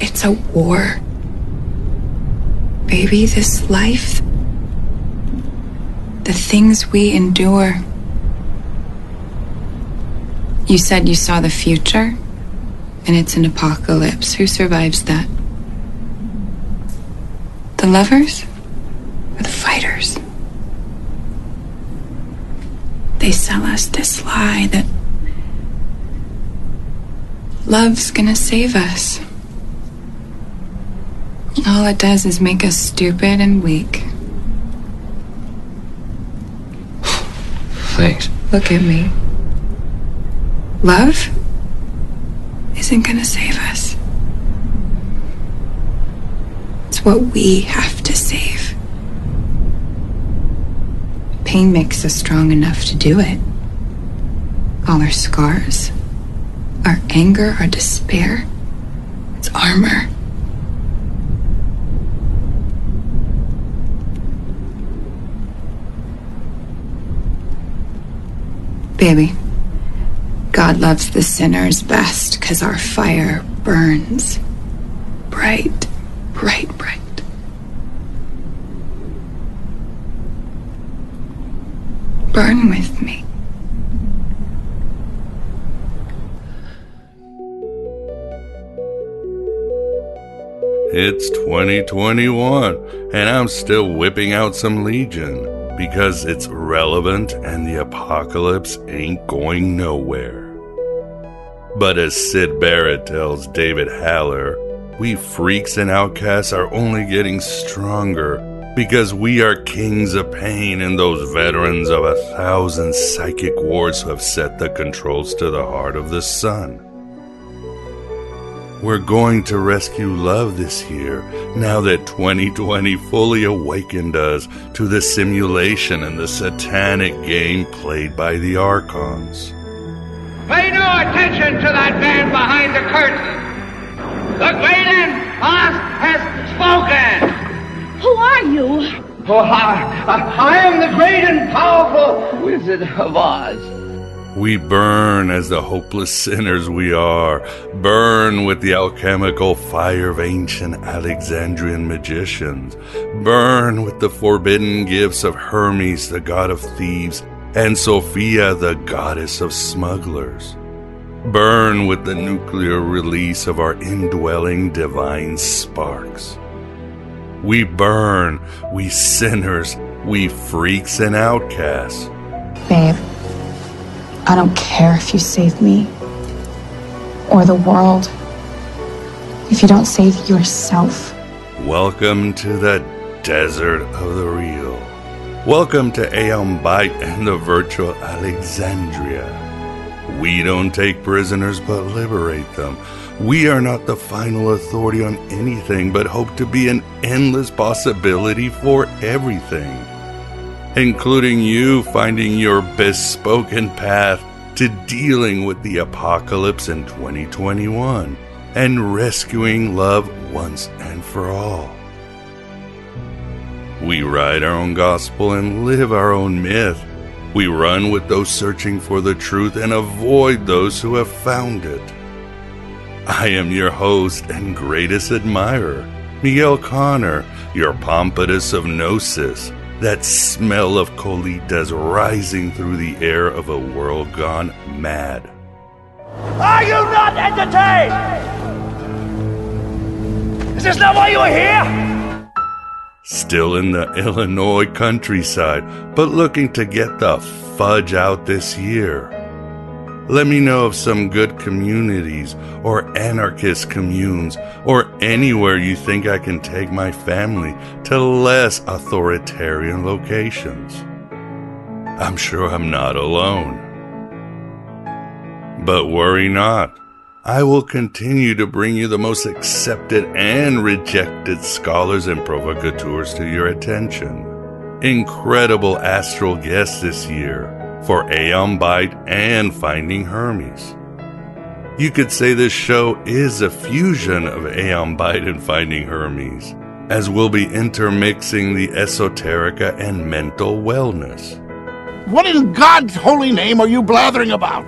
It's a war. Baby, this life, the things we endure. You said you saw the future, and it's an apocalypse. Who survives that? The lovers or the fighters? They sell us this lie that love's gonna save us. All it does is make us stupid and weak. Thanks. Look at me. Love isn't gonna save us. It's what we have to save. Pain makes us strong enough to do it. All our scars, our anger, our despair, it's armor. Baby, God loves the sinners best because our fire burns bright, bright, bright. Burn with me. It's 2021, and I'm still whipping out some Legion because it's relevant and the apocalypse ain't going nowhere. But as Syd Barrett tells David Haller, we freaks and outcasts are only getting stronger because we are kings of pain and those veterans of a thousand psychic wars who have set the controls to the heart of the sun. We're going to rescue love this year now that 2020 fully awakened us to the simulation and the satanic game played by the Archons. Pay no attention to that man behind the curtain. The great and Oz has spoken. Who are you? Oh, I, I, I am the great and powerful Wizard of Oz. We burn as the hopeless sinners we are, burn with the alchemical fire of ancient Alexandrian magicians, burn with the forbidden gifts of Hermes, the god of thieves, and Sophia, the goddess of smugglers. Burn with the nuclear release of our indwelling divine sparks. We burn, we sinners, we freaks and outcasts. Babe, I don't care if you save me or the world. If you don't save yourself, Welcome to the desert of the real. Welcome to Aeon Byte and the virtual Alexandria. We don't take prisoners but liberate them. We are not the final authority on anything but hope to be an endless possibility for everything, including you finding your bespoken path to dealing with the apocalypse in 2021 and rescuing love once and for all. We write our own gospel and live our own myth. We run with those searching for the truth and avoid those who have found it. I am your host and greatest admirer, Miguel Connor, your pompatus of gnosis, that smell of colitas rising through the air of a world gone mad. Are you not entertained? Is this not why you are here? Still in the Illinois countryside, but looking to get the fudge out this year. Let me know of some good communities or anarchist communes or anywhere you think I can take my family to less authoritarian locations. I'm sure I'm not alone. But worry not. I will continue to bring you the most accepted and rejected scholars and provocateurs to your attention. Incredible astral guests this year for Aeon Byte and Finding Hermes. You could say this show is a fusion of Aeon Byte and Finding Hermes, as we'll be intermixing the esoterica and mental wellness. What in God's holy name are you blathering about?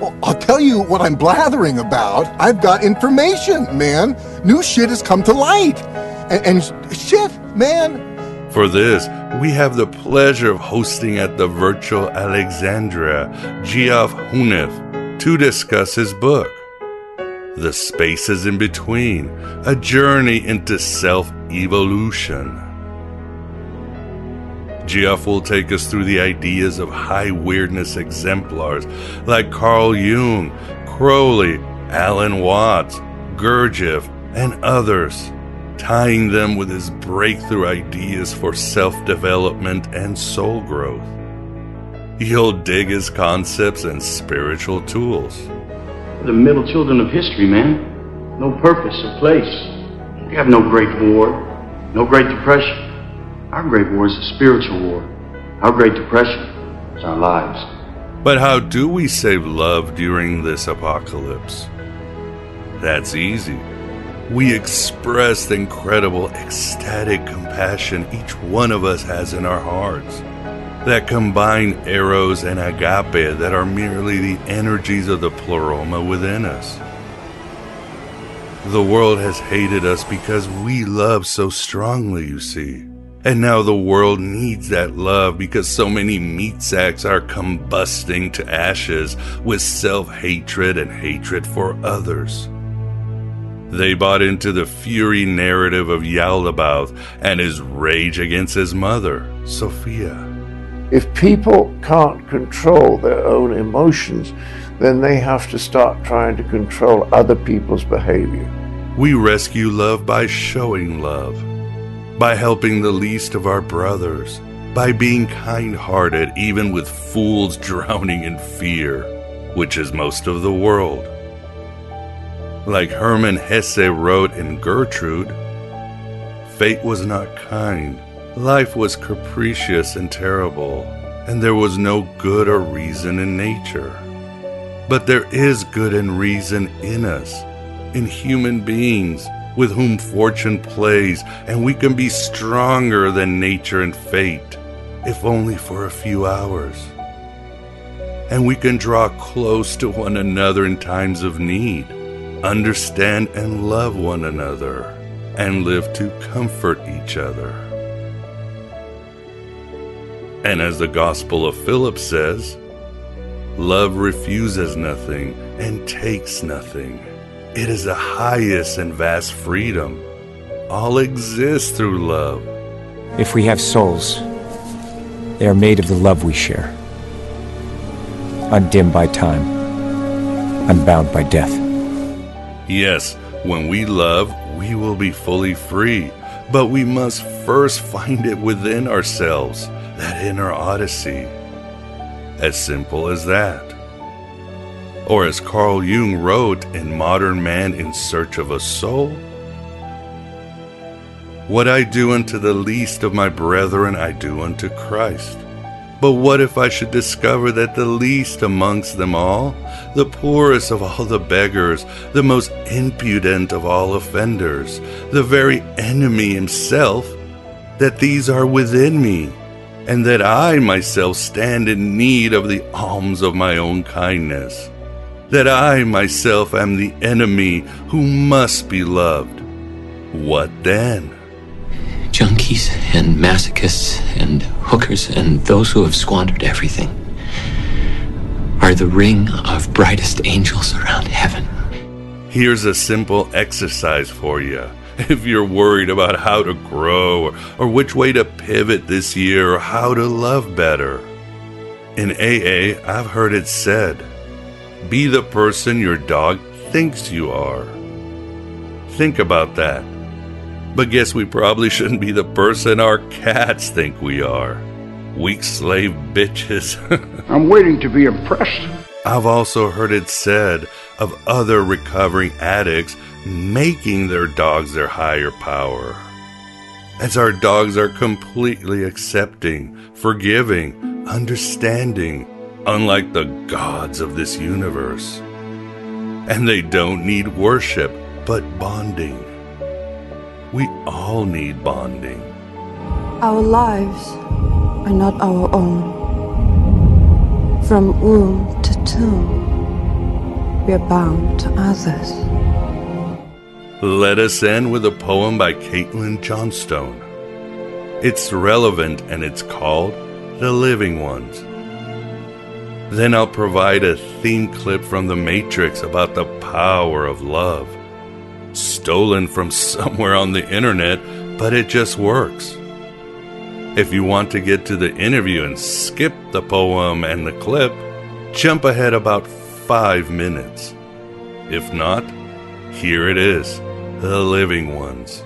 Well, I'll tell you what I'm blathering about. I've got information, man. New shit has come to light. And, and shit, man. For this, we have the pleasure of hosting at the virtual Alexandria Geoff Hunnef to discuss his book, The Spaces in Between A Journey into Self Evolution. Geoff will take us through the ideas of high weirdness exemplars like Carl Jung, Crowley, Alan Watts, Gurdjieff, and others, tying them with his breakthrough ideas for self development and soul growth. He'll dig his concepts and spiritual tools. The middle children of history, man. No purpose or place. We have no great war, no great depression. Our great war is a spiritual war. Our great depression is our lives. But how do we save love during this apocalypse? That's easy. We express the incredible ecstatic compassion each one of us has in our hearts. That combine eros and agape that are merely the energies of the pleroma within us. The world has hated us because we love so strongly, you see. And now the world needs that love because so many meat sacks are combusting to ashes with self hatred and hatred for others. They bought into the fury narrative of Yaldabaoth and his rage against his mother, Sophia. If people can't control their own emotions, then they have to start trying to control other people's behavior. We rescue love by showing love by helping the least of our brothers, by being kind hearted even with fools drowning in fear, which is most of the world. Like Hermann Hesse wrote in Gertrude, fate was not kind, life was capricious and terrible, and there was no good or reason in nature. But there is good and reason in us, in human beings with whom fortune plays, and we can be stronger than nature and fate, if only for a few hours. And we can draw close to one another in times of need, understand and love one another, and live to comfort each other. And as the Gospel of Philip says, love refuses nothing and takes nothing. It is the highest and vast freedom. All exists through love. If we have souls, they are made of the love we share, undimmed by time, unbound by death. Yes, when we love, we will be fully free, but we must first find it within ourselves, that inner odyssey. As simple as that. Or as Carl Jung wrote in Modern Man in Search of a Soul, What I do unto the least of my brethren, I do unto Christ. But what if I should discover that the least amongst them all, the poorest of all the beggars, the most impudent of all offenders, the very enemy himself, that these are within me, and that I myself stand in need of the alms of my own kindness? that I myself am the enemy who must be loved. What then? Junkies and masochists and hookers and those who have squandered everything are the ring of brightest angels around heaven. Here's a simple exercise for you. If you're worried about how to grow or, or which way to pivot this year or how to love better. In AA, I've heard it said be the person your dog thinks you are. Think about that. But guess we probably shouldn't be the person our cats think we are. Weak slave bitches. I'm waiting to be impressed. I've also heard it said of other recovering addicts making their dogs their higher power. As our dogs are completely accepting, forgiving, understanding, unlike the gods of this universe. And they don't need worship, but bonding. We all need bonding. Our lives are not our own. From womb to tomb, we are bound to others. Let us end with a poem by Caitlin Johnstone. It's relevant and it's called The Living Ones. Then I'll provide a theme clip from The Matrix about the power of love. Stolen from somewhere on the internet, but it just works. If you want to get to the interview and skip the poem and the clip, jump ahead about five minutes. If not, here it is The Living Ones.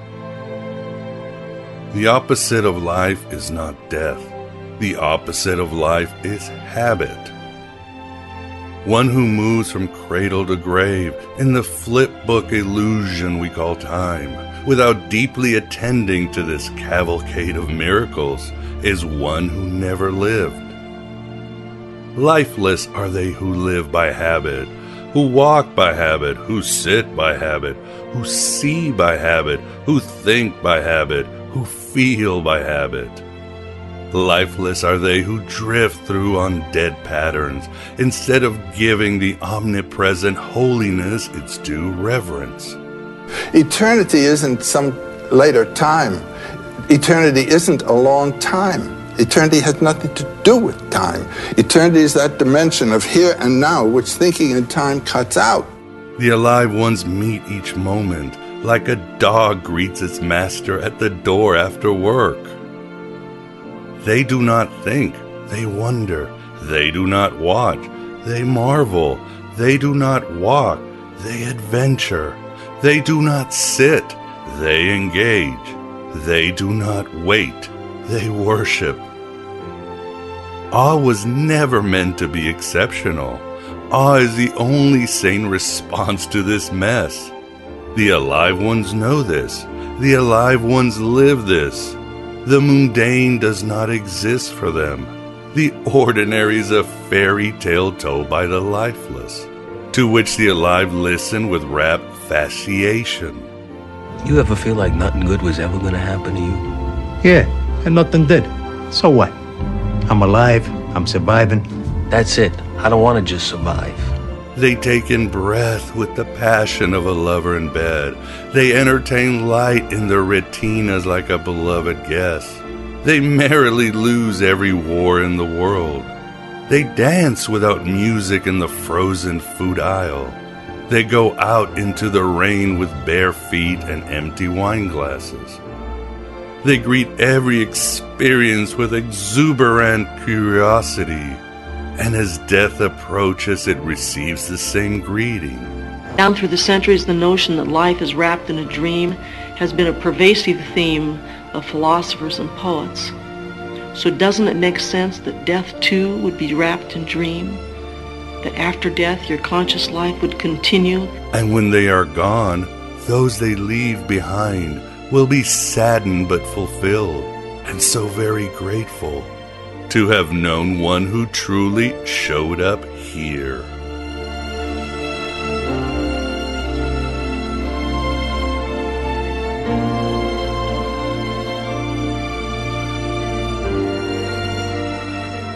The opposite of life is not death, the opposite of life is habit. One who moves from cradle to grave in the flip book illusion we call time, without deeply attending to this cavalcade of miracles, is one who never lived. Lifeless are they who live by habit, who walk by habit, who sit by habit, who see by habit, who think by habit, who feel by habit. Lifeless are they who drift through on dead patterns instead of giving the omnipresent holiness its due reverence. Eternity isn't some later time. Eternity isn't a long time. Eternity has nothing to do with time. Eternity is that dimension of here and now which thinking in time cuts out. The alive ones meet each moment like a dog greets its master at the door after work. They do not think, they wonder. They do not watch, they marvel. They do not walk, they adventure. They do not sit, they engage. They do not wait, they worship. Awe was never meant to be exceptional. Awe is the only sane response to this mess. The alive ones know this. The alive ones live this. The mundane does not exist for them. The ordinary is a fairy tale told by the lifeless, to which the alive listen with rapt fascination. You ever feel like nothing good was ever going to happen to you? Yeah, and nothing did. So what? I'm alive, I'm surviving. That's it. I don't want to just survive. They take in breath with the passion of a lover in bed. They entertain light in their retinas like a beloved guest. They merrily lose every war in the world. They dance without music in the frozen food aisle. They go out into the rain with bare feet and empty wine glasses. They greet every experience with exuberant curiosity, and as death approaches, it receives the same greeting. Down through the centuries, the notion that life is wrapped in a dream has been a pervasive theme of philosophers and poets. So doesn't it make sense that death too would be wrapped in dream? That after death your conscious life would continue? And when they are gone, those they leave behind will be saddened but fulfilled, and so very grateful to have known one who truly showed up here.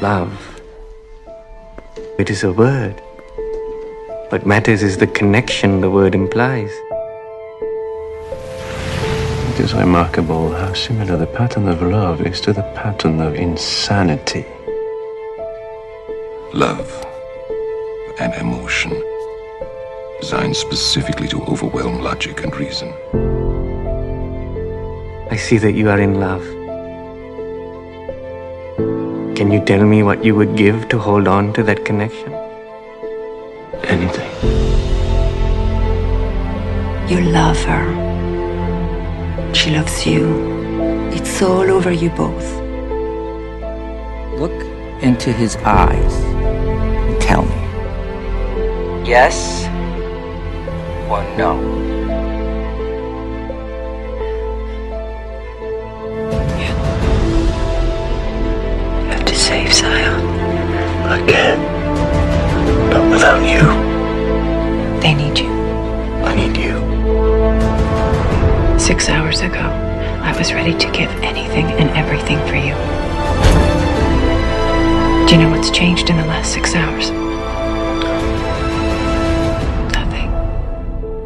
Love. It is a word. What matters is the connection the word implies. It is remarkable how similar the pattern of love is to the pattern of insanity. Love, an emotion designed specifically to overwhelm logic and reason. I see that you are in love. Can you tell me what you would give to hold on to that connection? Anything. You love her. She loves you. It's all over you both. Look into his eyes and tell me. Yes or no? You have to save Zion. I can. But without you, They need you. Six hours ago, I was ready to give anything and everything for you. Do you know what's changed in the last six hours? Nothing.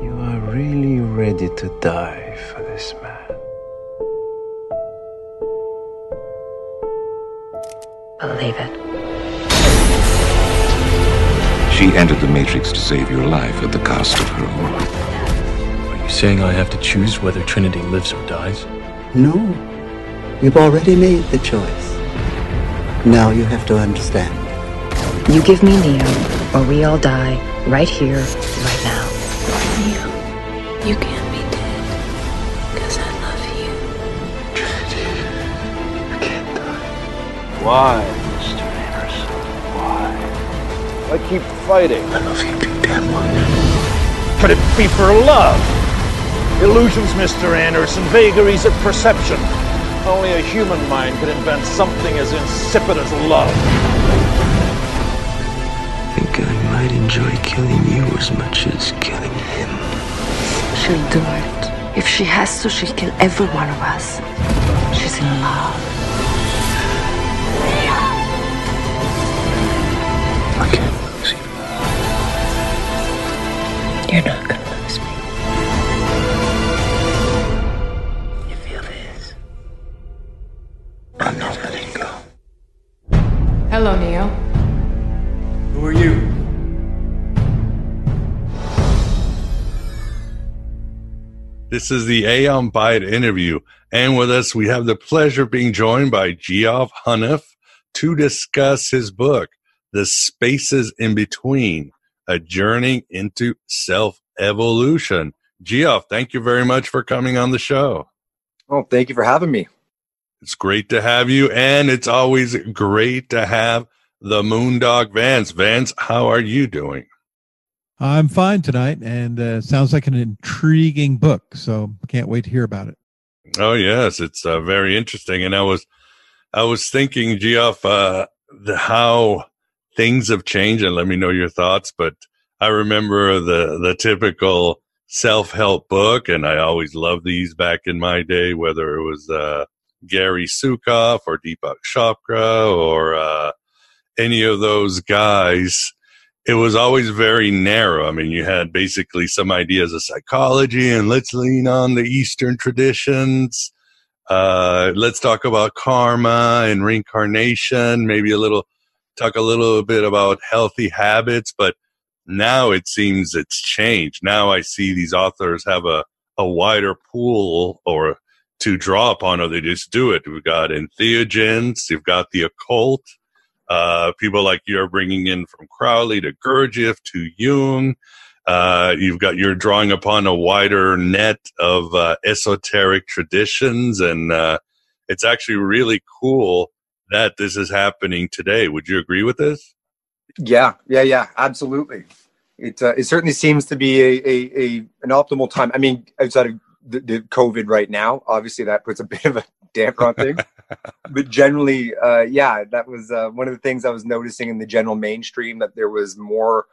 You are really ready to die for this man? Believe it. She entered the Matrix to save your life at the cost of her own. Are you saying I have to choose whether Trinity lives or dies? No. You've already made the choice. Now you have to understand. You give me Neo, or we all die right here, right now. Neo, you can't be dead. Because I love you. Trinity, I can't die. Why, Mr. Anderson? Why? I keep fighting. I love you, you damn one. Could it be for love? Illusions, Mr. Anderson, vagaries of perception. Only a human mind could invent something as insipid as love. I think I might enjoy killing you as much as killing him. She'll do it. If she has to, she'll kill every one of us. She's in love. I can't lose you. You're not This is the Aeon Byte interview. And with us, we have the pleasure of being joined by Geoff Hunnef to discuss his book, The Spaces in Between, A Journey into Self Evolution. Geoff, thank you very much for coming on the show. Oh, thank you for having me. It's great to have you, and it's always great to have the Moondog Vance. Vance, how are you doing? I'm fine tonight, and uh, sounds like an intriguing book. So can't wait to hear about it. Oh yes, it's uh, very interesting. And I was, I was thinking, Geoff, uh, the, how things have changed, and let me know your thoughts. But I remember the the typical self help book, and I always loved these back in my day, whether it was uh, Gary Zukav or Deepak Chopra or uh, any of those guys. It was always very narrow. I mean, you had basically some ideas of psychology, and let's lean on the Eastern traditions. Uh, let's talk about karma and reincarnation. Maybe a little talk a little bit about healthy habits, but now it seems it's changed. Now I see these authors have a, a wider pool or to draw upon, or they just do it. We've got entheogens, you've got the occult, uh, people like you're bringing in from Crowley to Gurdjieff to Jung. Uh, you've got you're drawing upon a wider net of uh, esoteric traditions, and uh, it's actually really cool that this is happening today. Would you agree with this? Yeah, yeah, yeah, absolutely. It uh, it certainly seems to be a, a, a an optimal time. I mean, outside of the, the COVID right now, obviously that puts a bit of a damper on things. but generally, uh, yeah, that was uh, one of the things I was noticing in the general mainstream that there was more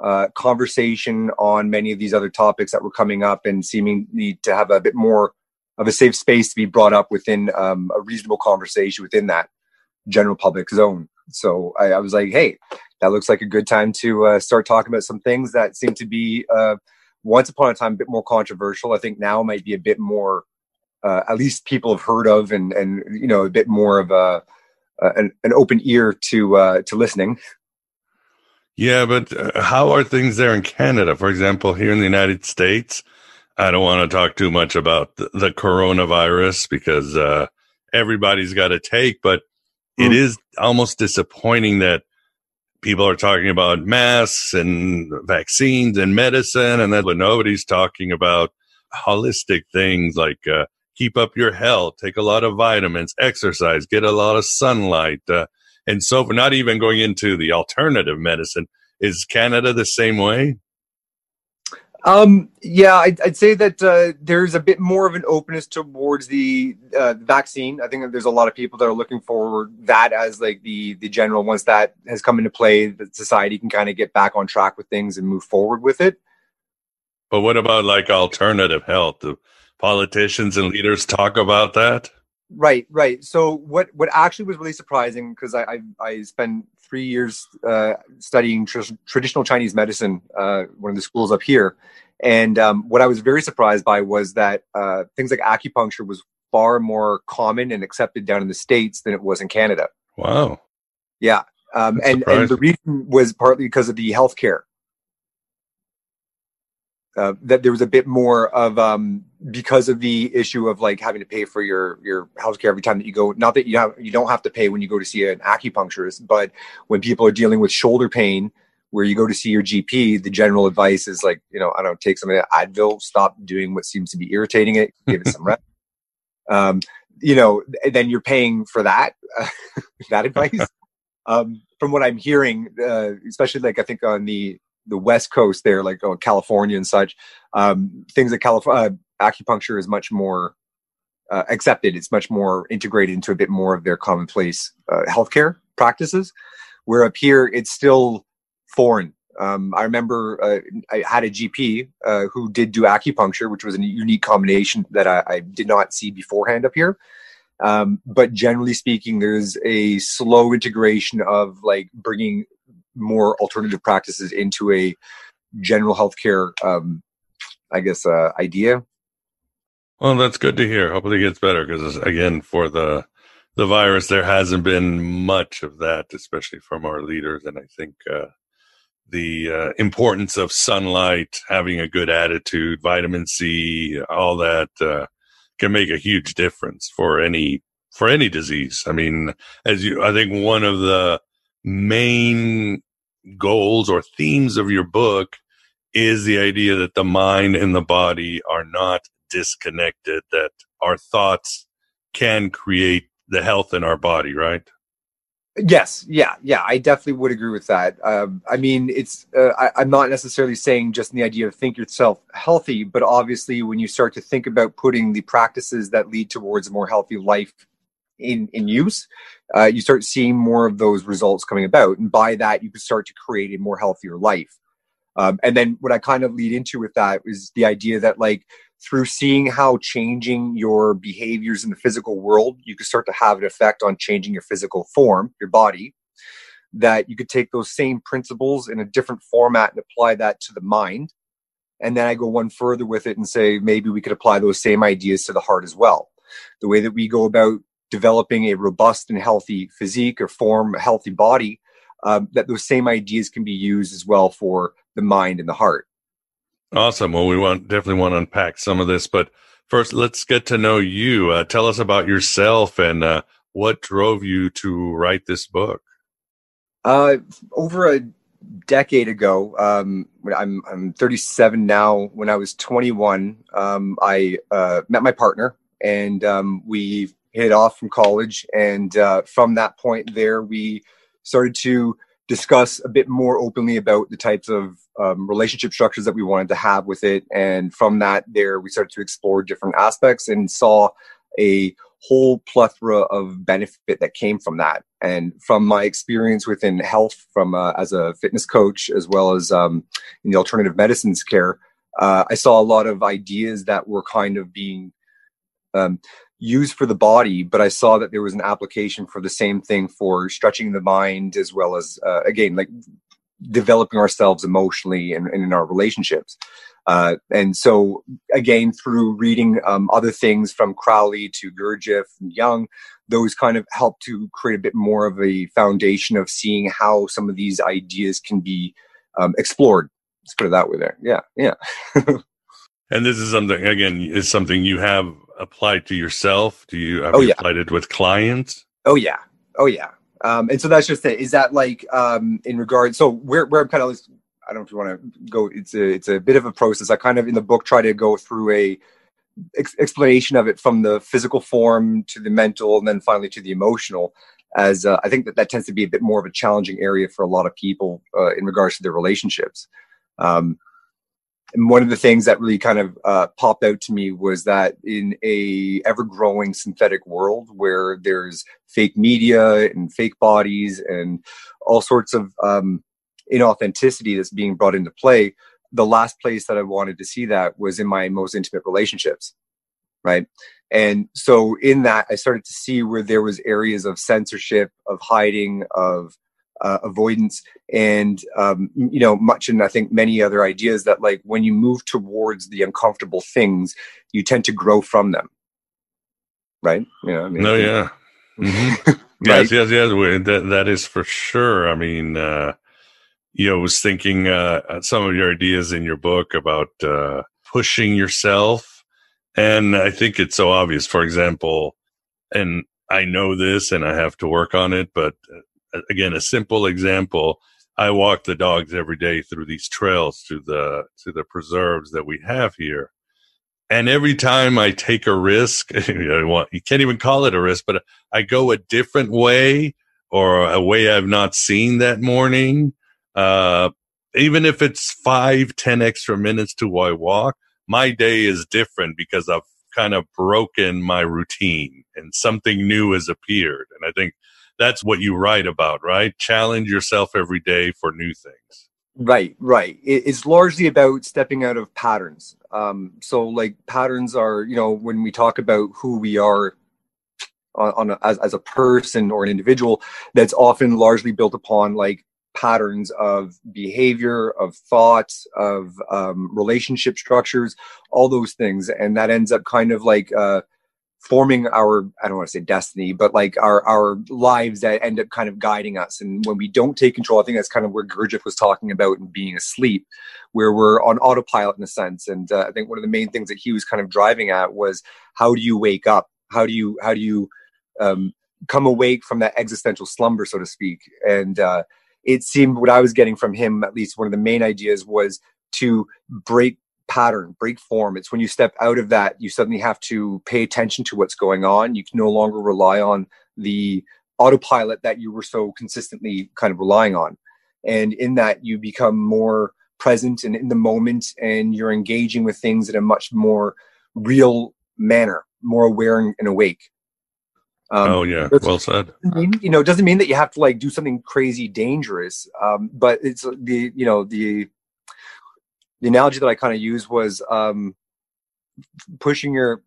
uh, conversation on many of these other topics that were coming up and seeming need to have a bit more of a safe space to be brought up within um, a reasonable conversation within that general public zone. So I, I was like, hey, that looks like a good time to uh, start talking about some things that seem to be uh, once upon a time a bit more controversial. I think now might be a bit more, uh, at least people have heard of, and and you know a bit more of a an, an open ear to uh, to listening. Yeah, but uh, how are things there in Canada? For example, here in the United States, I don't want to talk too much about the, the coronavirus because uh, everybody's got a take, but mm. it is almost disappointing that people are talking about masks and vaccines and medicine, and that but nobody's talking about holistic things like uh, keep up your health, take a lot of vitamins, exercise, get a lot of sunlight, uh, and so for not even going into the alternative medicine. Is Canada the same way? Um, yeah, I'd, I'd say that uh, there's a bit more of an openness towards the uh, vaccine. I think that there's a lot of people that are looking for that as like the the general. Once that has come into play, that society can kind of get back on track with things and move forward with it. But what about like alternative health? Politicians and leaders talk about that? Right, right. So what what actually was really surprising because I, I I spent three years uh, studying tr- traditional Chinese medicine, uh, one of the schools up here, And um, what I was very surprised by was that uh, things like acupuncture was far more common and accepted down in the states than it was in Canada. Wow. Yeah, um, and and the reason was partly because of the healthcare. Uh, that there was a bit more of um, because of the issue of like having to pay for your your healthcare every time that you go. Not that you have you don't have to pay when you go to see an acupuncturist, but when people are dealing with shoulder pain, where you go to see your GP, the general advice is like you know I don't take some of that Advil, stop doing what seems to be irritating it, give it some rest. Um, you know, then you're paying for that that advice. Um, from what I'm hearing, uh, especially like I think on the the West Coast there, like oh, California and such, um, things that California uh, acupuncture is much more uh, accepted. It's much more integrated into a bit more of their commonplace uh, healthcare practices. Where up here, it's still foreign. Um, I remember uh, I had a GP uh, who did do acupuncture, which was a unique combination that I, I did not see beforehand up here. Um, but generally speaking, there's a slow integration of like bringing more alternative practices into a general healthcare, um, I guess, uh, idea. Well, that's good to hear. Hopefully, it gets better because again, for the the virus, there hasn't been much of that, especially from our leaders, and I think. Uh, the uh, importance of sunlight, having a good attitude, vitamin C, all that uh, can make a huge difference for any for any disease. I mean, as you, I think one of the main goals or themes of your book is the idea that the mind and the body are not disconnected, that our thoughts can create the health in our body, right? Yes, yeah, yeah, I definitely would agree with that. Um, I mean, it's uh, I, am not necessarily saying just the idea of think yourself healthy, but obviously when you start to think about putting the practices that lead towards a more healthy life in in use, uh, you start seeing more of those results coming about, and by that you can start to create a more healthier life. Um, and then what I kind of lead into with that is the idea that like through seeing how changing your behaviors in the physical world, you can start to have an effect on changing your physical form, your body. That you could take those same principles in a different format and apply that to the mind. And then I go one further with it and say maybe we could apply those same ideas to the heart as well. The way that we go about developing a robust and healthy physique or form, a healthy body, um, that those same ideas can be used as well for the mind and the heart. Awesome. Well, we want definitely want to unpack some of this, but first, let's get to know you. Uh, tell us about yourself and uh, what drove you to write this book. Uh, over a decade ago, um, I'm I'm 37 now. When I was 21, um, I uh, met my partner, and um, we hit off from college. And uh, from that point, there we started to discuss a bit more openly about the types of um, relationship structures that we wanted to have with it. And from that, there we started to explore different aspects and saw a whole plethora of benefit that came from that. And from my experience within health, from uh, as a fitness coach as well as um, in the alternative medicines care, uh, I saw a lot of ideas that were kind of being um, used for the body, but I saw that there was an application for the same thing for stretching the mind as well as uh, again like developing ourselves emotionally and, and in our relationships. Uh, and so again, through reading um, other things from Crowley to Gurdjieff and Jung, those kind of help to create a bit more of a foundation of seeing how some of these ideas can be um, explored. Let's put it that way. There, yeah, yeah. and this is something again is something you have applied to yourself? Do you have oh, you yeah. applied it with clients? Oh yeah, oh yeah. Um, and so that's just it. Is that like um, in regard? So where where I'm kind of I don't know if you want to go. It's a it's a bit of a process. I kind of in the book try to go through a ex- explanation of it from the physical form to the mental, and then finally to the emotional. As uh, I think that that tends to be a bit more of a challenging area for a lot of people uh, in regards to their relationships. Um, and one of the things that really kind of uh, popped out to me was that in a ever growing synthetic world where there's fake media and fake bodies and all sorts of um, inauthenticity that's being brought into play the last place that i wanted to see that was in my most intimate relationships right? And so in that i started to see where there was areas of censorship of hiding of uh, avoidance, and um, you know, much and I think many other ideas that like when you move towards the uncomfortable things, you tend to grow from them. Right? You know, I mean, No, yeah. Mhm. Yes, yes, yes. That that is for sure. I mean, uh, you know, I was thinking uh, uh, some of your ideas in your book about uh, pushing yourself, and I think it's so obvious. For example, and I know this, and I have to work on it. But uh, again, a simple example: I walk the dogs every day through these trails, through the to the preserves that we have here. And every time I take a risk, you can't even call it a risk, but I go a different way or a way I've not seen that morning. Uh, even if it's five, ten extra minutes to I walk, my day is different because I've kind of broken my routine and something new has appeared. And I think that's what you write about, right? Challenge yourself every day for new things. Right, right. It's largely about stepping out of patterns. Um, so, like patterns are, you know, when we talk about who we are on, on a, as as a person or an individual, that's often largely built upon like patterns of behavior, of thoughts, of um, relationship structures, all those things, and that ends up kind of like uh, forming our I don't want to say destiny, but like our our lives that end up kind of guiding us. And when we don't take control, I think that's kind of where Gurdjieff was talking about and being asleep, where we're on autopilot in a sense. And uh, I think one of the main things that he was kind of driving at was how do you wake up? How do you how do you um, come awake from that existential slumber, so to speak? And uh, it seemed what I was getting from him, at least one of the main ideas, was to break pattern, break form. It's when you step out of that, you suddenly have to pay attention to what's going on. You can no longer rely on the autopilot that you were so consistently kind of relying on. And in that, you become more present and in the moment, and you're engaging with things in a much more real manner, more aware and, awake. Um, oh yeah, well said. you know, it doesn't mean that you have to like do something crazy dangerous. Um, but it's the, you know, the, the analogy that I kind of used was um, pushing your,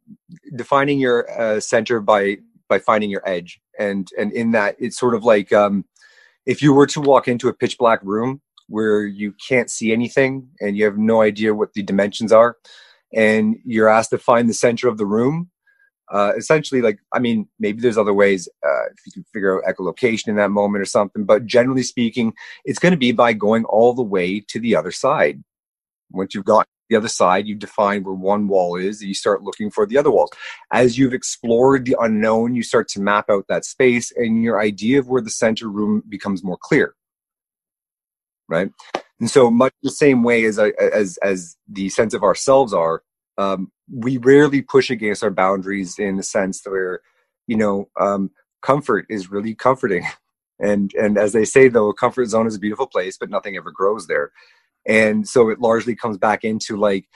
defining your uh, center by by finding your edge, and and in that it's sort of like um, if you were to walk into a pitch black room where you can't see anything and you have no idea what the dimensions are, and you're asked to find the center of the room, uh, essentially like i mean maybe there's other ways uh, if you can figure out echolocation in that moment or something but generally speaking it's going to be by going all the way to the other side once you've got the other side you define where one wall is and you start looking for the other walls. As you've explored the unknown you start to map out that space and your idea of where the center room becomes more clear. Right? And so much the same way as as as the sense of ourselves are um, we rarely push against our boundaries in the sense where you know um, comfort is really comforting. And and as they say though a comfort zone is a beautiful place but nothing ever grows there and so it largely comes back into like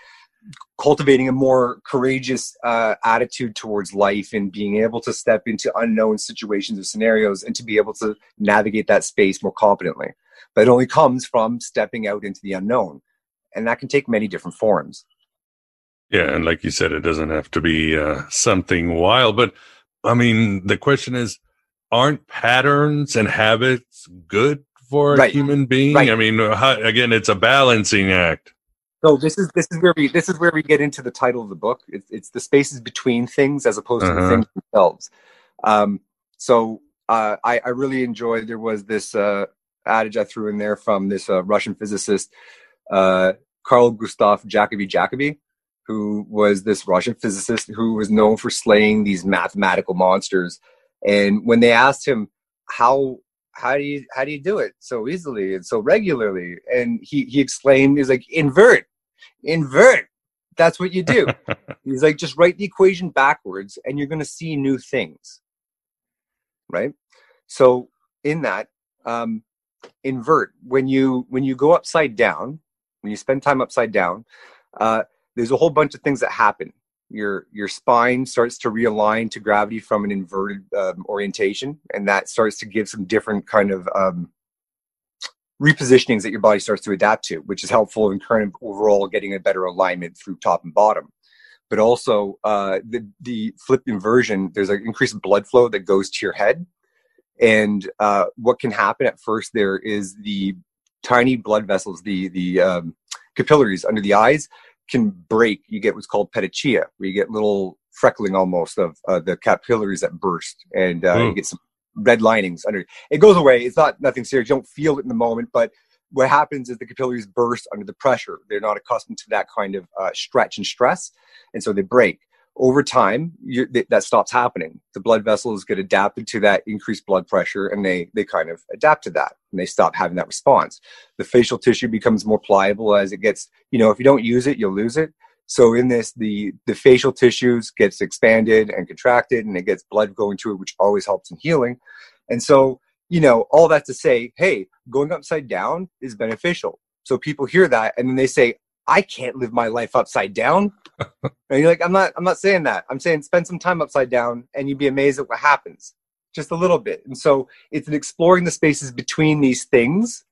cultivating a more courageous uh, attitude towards life and being able to step into unknown situations or scenarios and to be able to navigate that space more competently but it only comes from stepping out into the unknown. And that can take many different forms. Yeah, and like you said, it doesn't have to be uh, something wild. But I mean, the question is, aren't patterns and habits good for a human being? Right. I mean, how, again, it's a balancing act. So this is this is where we this is where we get into the title of the book. It's, it's the spaces between things as opposed to the Uh-huh. things themselves. Um, so uh, I, I really enjoyed. There was this uh, adage I threw in there from this uh, Russian physicist uh, Carl Gustav Jacob Jacobi, who was this Russian physicist who was known for slaying these mathematical monsters. And when they asked him how how do you how do you do it so easily and so regularly, and he he exclaimed, he's like invert, invert. That's what you do. he's like just write the equation backwards, and you're going to see new things. Right. So in that, um, invert when you when you go upside down, when you spend time upside down, uh, there's a whole bunch of things that happen. Your your spine starts to realign to gravity from an inverted um, orientation, and that starts to give some different kind of um, repositionings that your body starts to adapt to, which is helpful in kind of overall getting a better alignment through top and bottom. But also uh, the the flip inversion, there's an increased blood flow that goes to your head, And uh, what can happen at first there is the tiny blood vessels, the the um, capillaries under the eyes, can break. You get what's called petechia, where you get little freckling almost of uh, the capillaries that burst, and uh, Hmm. you get some red linings under. It goes away. It's not nothing serious. You don't feel it in the moment, but what happens is the capillaries burst under the pressure. They're not accustomed to that kind of uh, stretch and stress, and so they break. Over time, th- that stops happening. The blood vessels get adapted to that increased blood pressure, and they they kind of adapt to that, and they stop having that response. The facial tissue becomes more pliable as it gets. You know, if you don't use it, you'll lose it. So in this, the the facial tissues gets expanded and contracted, and it gets blood going to it, which always helps in healing. And so, you know, all that to say, hey, going upside down is beneficial. So people hear that, and then they say, I can't live my life upside down. and you're like, I'm not, I'm not saying that. I'm saying spend some time upside down, and you'd be amazed at what happens, just a little bit. And so it's an exploring the spaces between these things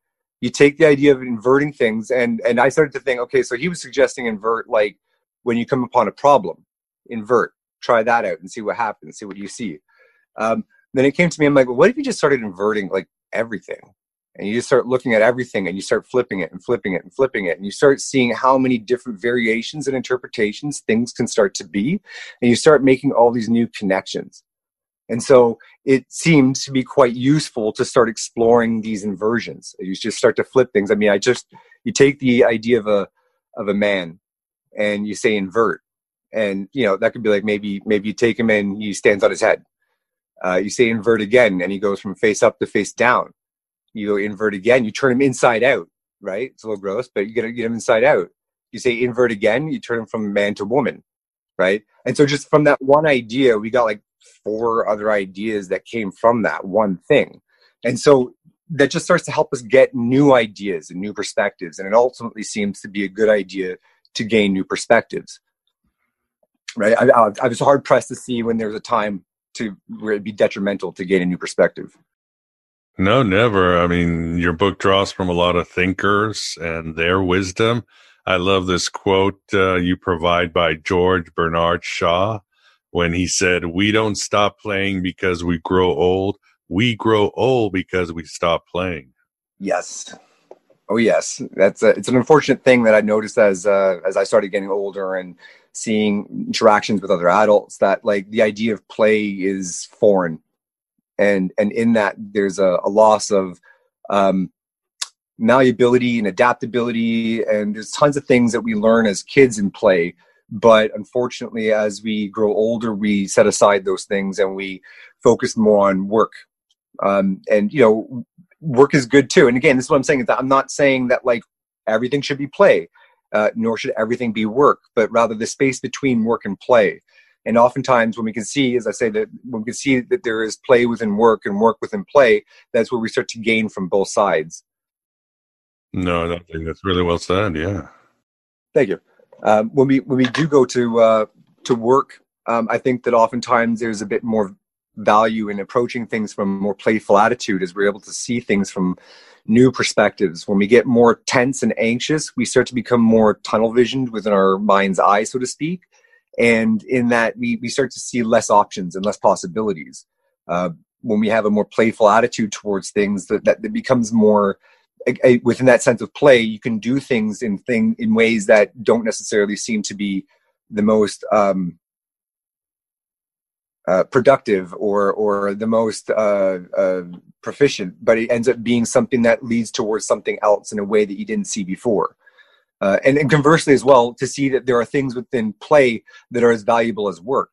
you take the idea of inverting things and and i started to think okay so he was suggesting invert like when you come upon a problem invert try that out and see what happens see what you see um, then it came to me i'm like well, what if you just started inverting like everything and you start looking at everything and you start flipping it and flipping it and flipping it and you start seeing how many different variations and interpretations things can start to be and you start making all these new connections and so it seemed to be quite useful to start exploring these inversions. You just start to flip things. I mean, I just you take the idea of a of a man and you say invert, and you know that could be like maybe maybe you take him and he stands on his head. Uh, you say invert again, and he goes from face up to face down. You invert again, you turn them inside out. Right? It's a little gross, but you get get him inside out. You say invert again, you turn them from man to woman. Right? And so just from that one idea, we got like four other ideas that came from that one thing. And so that just starts to help us get new ideas and new perspectives. And it ultimately seems to be a good idea to gain new perspectives. Right? I, I, I was hard pressed to see when there was a time to where it'd be detrimental to gain a new perspective. No, never. I mean, your book draws from a lot of thinkers and their wisdom. I love this quote uh, you provide by George Bernard Shaw when he said, We don't stop playing because we grow old. We grow old because we stop playing. Yes. Oh yes, that's a, it's an unfortunate thing that I noticed as uh, as I started getting older and seeing interactions with other adults that like the idea of play is foreign, and and in that there's a, a loss of um, malleability and adaptability, and there's tons of things that we learn as kids in play. But unfortunately, as we grow older, we set aside those things and we focus more on work. Um, and you know, work is good too. And again, this is what I'm saying is that I'm not saying that like everything should be play, uh, nor should everything be work, but rather the space between work and play. And oftentimes, when we can see, as I say, that when we can see that there is play within work and work within play, that's where we start to gain from both sides. No, I think that's really well said. Yeah. Thank you. Um, when we when we do go to uh, to work, um, I think that oftentimes there's a bit more value in approaching things from a more playful attitude, as we're able to see things from new perspectives. When we get more tense and anxious, we start to become more tunnel visioned within our mind's eye, so to speak. And in that, we we start to see less options and less possibilities. Uh, when we have a more playful attitude towards things, that that, that becomes more a- a- within that sense of play, you can do things in thing in ways that don't necessarily seem to be the most um, uh, productive or or the most uh, uh, proficient, but it ends up being something that leads towards something else in a way that you didn't see before. Uh, and, and conversely as well, to see that there are things within play that are as valuable as work.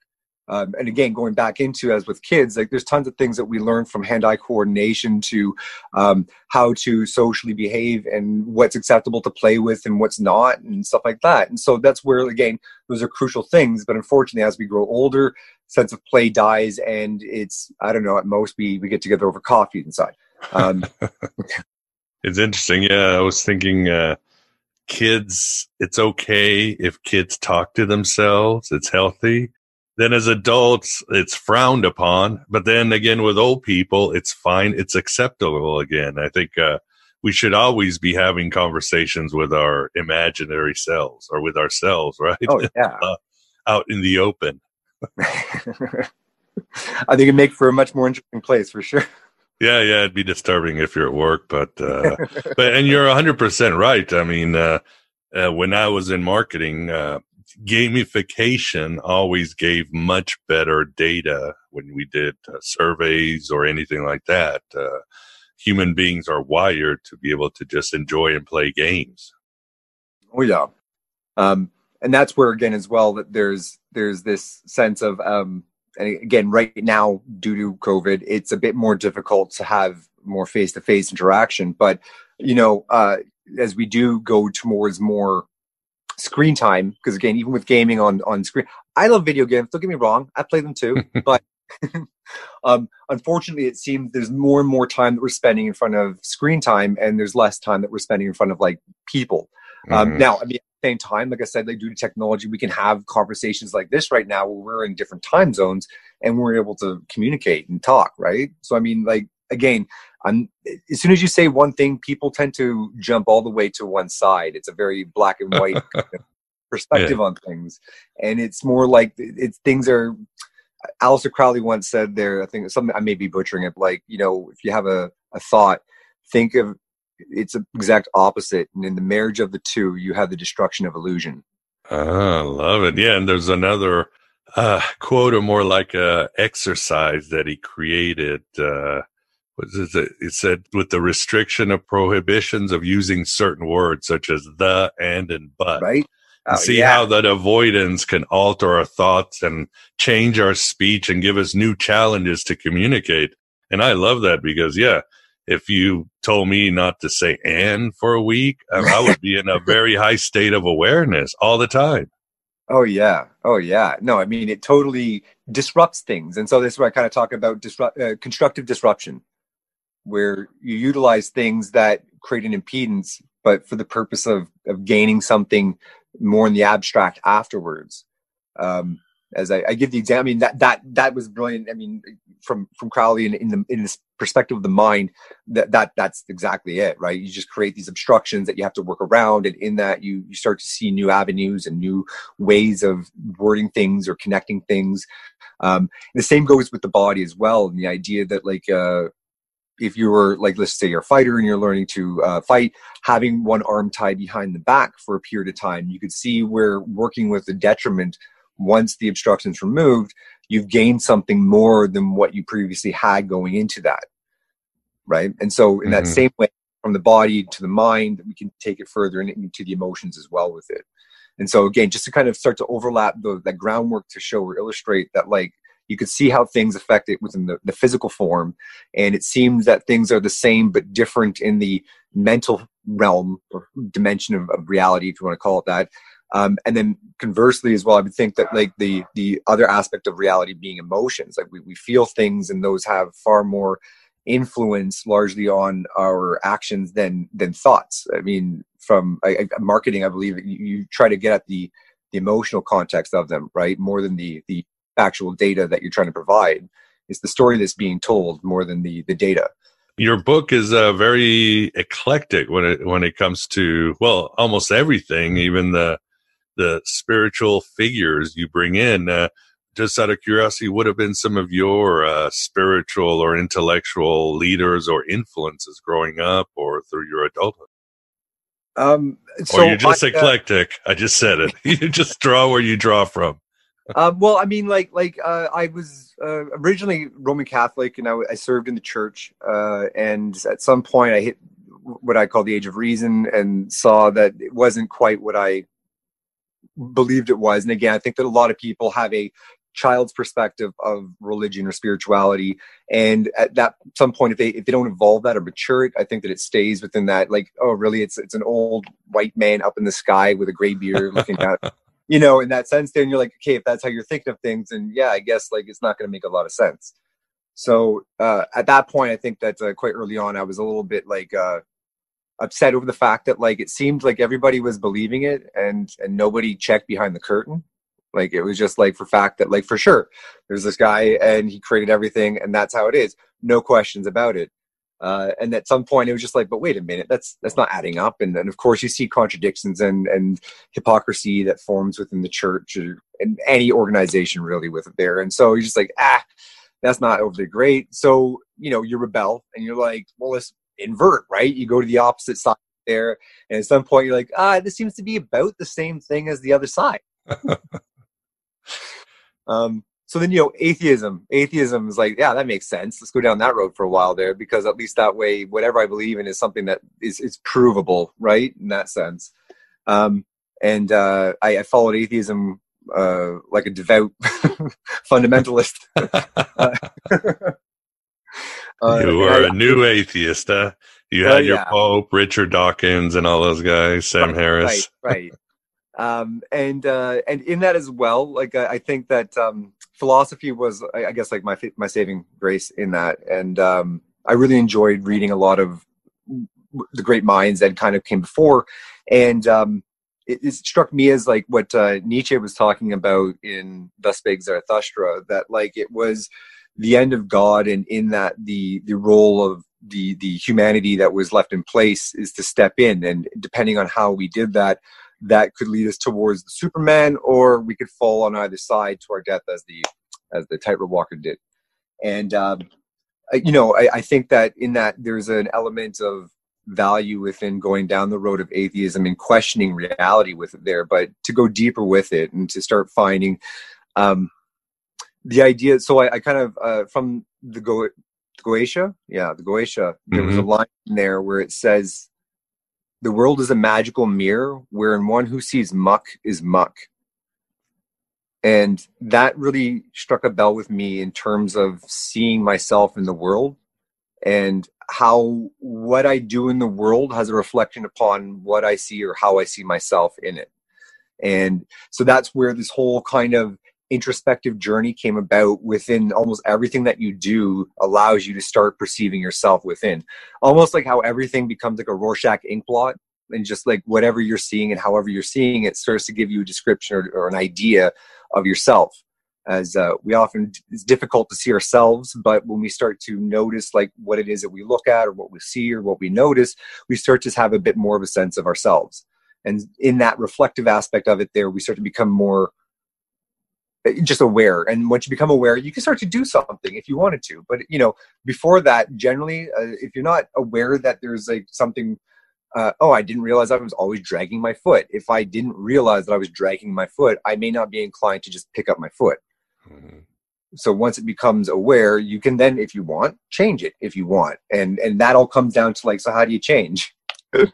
Um, and again, going back into as with kids, like there's tons of things that we learn from hand-eye coordination to um, how to socially behave and what's acceptable to play with and what's not and stuff like that. And so that's where again those are crucial things. But unfortunately, as we grow older, sense of play dies, and it's I don't know. At most, we we get together over coffee inside. Um, It's interesting. Yeah, I was thinking uh kids it's okay if kids talk to themselves. It's healthy. Then as adults it's frowned upon, but then again with old people it's fine, it's acceptable again. I think uh we should always be having conversations with our imaginary selves or with ourselves, right? Oh, yeah. Uh, out in the open. I think it make for a much more interesting place for sure. Yeah, yeah, it'd be disturbing if you're at work, but uh, but and you're 100 percent right. I mean, uh, uh, when I was in marketing, uh, gamification always gave much better data when we did uh, surveys or anything like that. Uh, human beings are wired to be able to just enjoy and play games. Oh yeah, um, and that's where again as well that there's there's this sense of um, and again right now due to COVID, it's a bit more difficult to have more face to face interaction. But you know, uh, as we do go towards more screen time, because again, even with gaming on on screen, I love video games. Don't get me wrong, I play them too, but. um, unfortunately, it seems there's more and more time that we're spending in front of screen time, and there's less time that we're spending in front of like people. Um, Mhm. Now, I mean, at the same time, like I said, like due to technology, we can have conversations like this right now where we're in different time zones and we're able to communicate and talk, right? So, I mean, like again, I'm, as soon as you say one thing, people tend to jump all the way to one side. It's a very black and white kind of perspective on things, and it's more like it's things are. Aleister Crowley once said there, I think something I may be butchering it, like, you know, if you have a, a thought, think of it's the exact opposite. And in the marriage of the two, you have the destruction of illusion. Ah, love it. Yeah, and there's another uh, quote, or more like a exercise that he created. Uh, what is it? It said, with the restriction of prohibitions of using certain words such as the, and, and but. Right. Oh, see yeah. how that avoidance can alter our thoughts and change our speech and give us new challenges to communicate. And I love that because, yeah, if you told me not to say and for a week, I, would be in a very high state of awareness all the time. Oh yeah. Oh yeah. No, I mean it totally disrupts things, and so this is where I kind of talk about disrupt, uh, constructive disruption, where you utilize things that create an impedance, but for the purpose of of gaining something more in the abstract afterwards. Um, as I, I give the example, I mean that that that was brilliant. I mean, from from Crowley in, in the in this perspective of the mind, that that that's exactly it, right? You just create these obstructions that you have to work around, and in that you you start to see new avenues and new ways of wording things or connecting things. Um, the same goes with the body as well, and the idea that like uh, if you were like let's say you're a fighter and you're learning to uh, fight having one arm tied behind the back for a period of time you could see where working with the detriment once the obstruction's removed you've gained something more than what you previously had going into that right and so in that Mhm. same way from the body to the mind we can take it further and into the emotions as well with it and so again just to kind of start to overlap the, that groundwork to show or illustrate that like you could see how things affect it within the, the physical form and it seems that things are the same but different in the mental realm or dimension of, of reality if you want to call it that um, and then conversely as well i would think that like the the other aspect of reality being emotions like we, we feel things and those have far more influence largely on our actions than than thoughts. I mean from I, I, marketing i believe you, you try to get at the the emotional context of them right? More than the the actual data that you're trying to provide. It's the story that's being told more than the the data. Your book is uh, very eclectic when it when it comes to well, almost everything, even the the spiritual figures you bring in. Uh, just out of curiosity, what have been some of your uh, spiritual or intellectual leaders or influences growing up or through your adulthood? um so or you're just I, uh, eclectic. I just said it. you just draw where you draw from. um, well, I mean, like, like uh, I was uh, originally Roman Catholic, and I served in the church. Uh, and at some point, I hit what I call the age of reason, and saw that it wasn't quite what I believed it was. And again, I think that a lot of people have a child's perspective of religion or spirituality, and at that some point, if they if they don't evolve that or mature it, I think that it stays within that. Like, oh, really? It's it's an old white man up in the sky with a gray beard looking at you know, in that sense, then you're like, okay, if that's how you're thinking of things, and yeah, I guess like it's not going to make a lot of sense. So uh, at that point, I think that uh, quite early on, I was a little bit like uh, upset over the fact that like it seemed like everybody was believing it, and and nobody checked behind the curtain. Like it was just like for fact that like for sure, there's this guy and he created everything, and that's how it is. No questions about it. Uh, and at some point, it was just like, but wait a minute, that's that's not adding up. And then, of course, you see contradictions and and hypocrisy that forms within the church or and any organization really with it there. And so you're just like, ah, That's not overly great. So, you know, you rebel and you're like, well, let's invert, right? You go to the opposite side there. And at some point, you're like, ah, this seems to be about the same thing as the other side. um, so then, you know, atheism. Atheism is like, yeah, that makes sense. Let's go down that road for a while there because at least that way, whatever I believe in is something that is, is provable, right? In that sense. Um, and uh, I, I followed atheism uh, like a devout fundamentalist. Uh, you were a new atheist, huh? You had your yeah. Pope, Richard Dawkins, and all those guys, Sam Harris. Right, right. um, and uh, and in that as well, like I, I think that um, philosophy was, I, I guess, like my my saving grace in that, and um, I really enjoyed reading a lot of the great minds that kind of came before, and um, it, it struck me as like what uh, Nietzsche was talking about in Thus Spake Zarathustra, that like it was the end of God, and in that the the role of the the humanity that was left in place is to step in, and depending on how we did that, that could lead us towards the Superman, or we could fall on either side to our death as the as the tightrope walker did. And um, you know, I, I think that in that there's an element of value within going down the road of atheism and questioning reality with it there, but to go deeper with it and to start finding um, the idea. So I, I kind of uh, from the Go Goetia, yeah, the Goetia. There was a Mhm. line in there where it says, "The world is a magical mirror, wherein one who sees muck is muck." And that really struck a bell with me in terms of seeing myself in the world and how what I do in the world has a reflection upon what I see or how I see myself in it. And so that's where this whole kind of introspective journey came about within almost everything that you do allows you to start perceiving yourself within. Almost like how everything becomes like a Rorschach ink blot and just like whatever you're seeing and however you're seeing it starts to give you a description or, or an idea of yourself as uh, we often it's difficult to see ourselves but when we start to notice like what it is that we look at or what we see or what we notice we start to have a bit more of a sense of ourselves and in that reflective aspect of it there we start to become more just aware. And once you become aware you can start to do something if you wanted to. But you know before that generally uh, if you're not aware that there's like something uh, oh i didn't realize i was always dragging my foot. If i didn't realize that i was dragging my foot i may not be inclined to just pick up my foot. So once it becomes aware you can then if you want change it if you want. And and that all comes down to like so how do you change?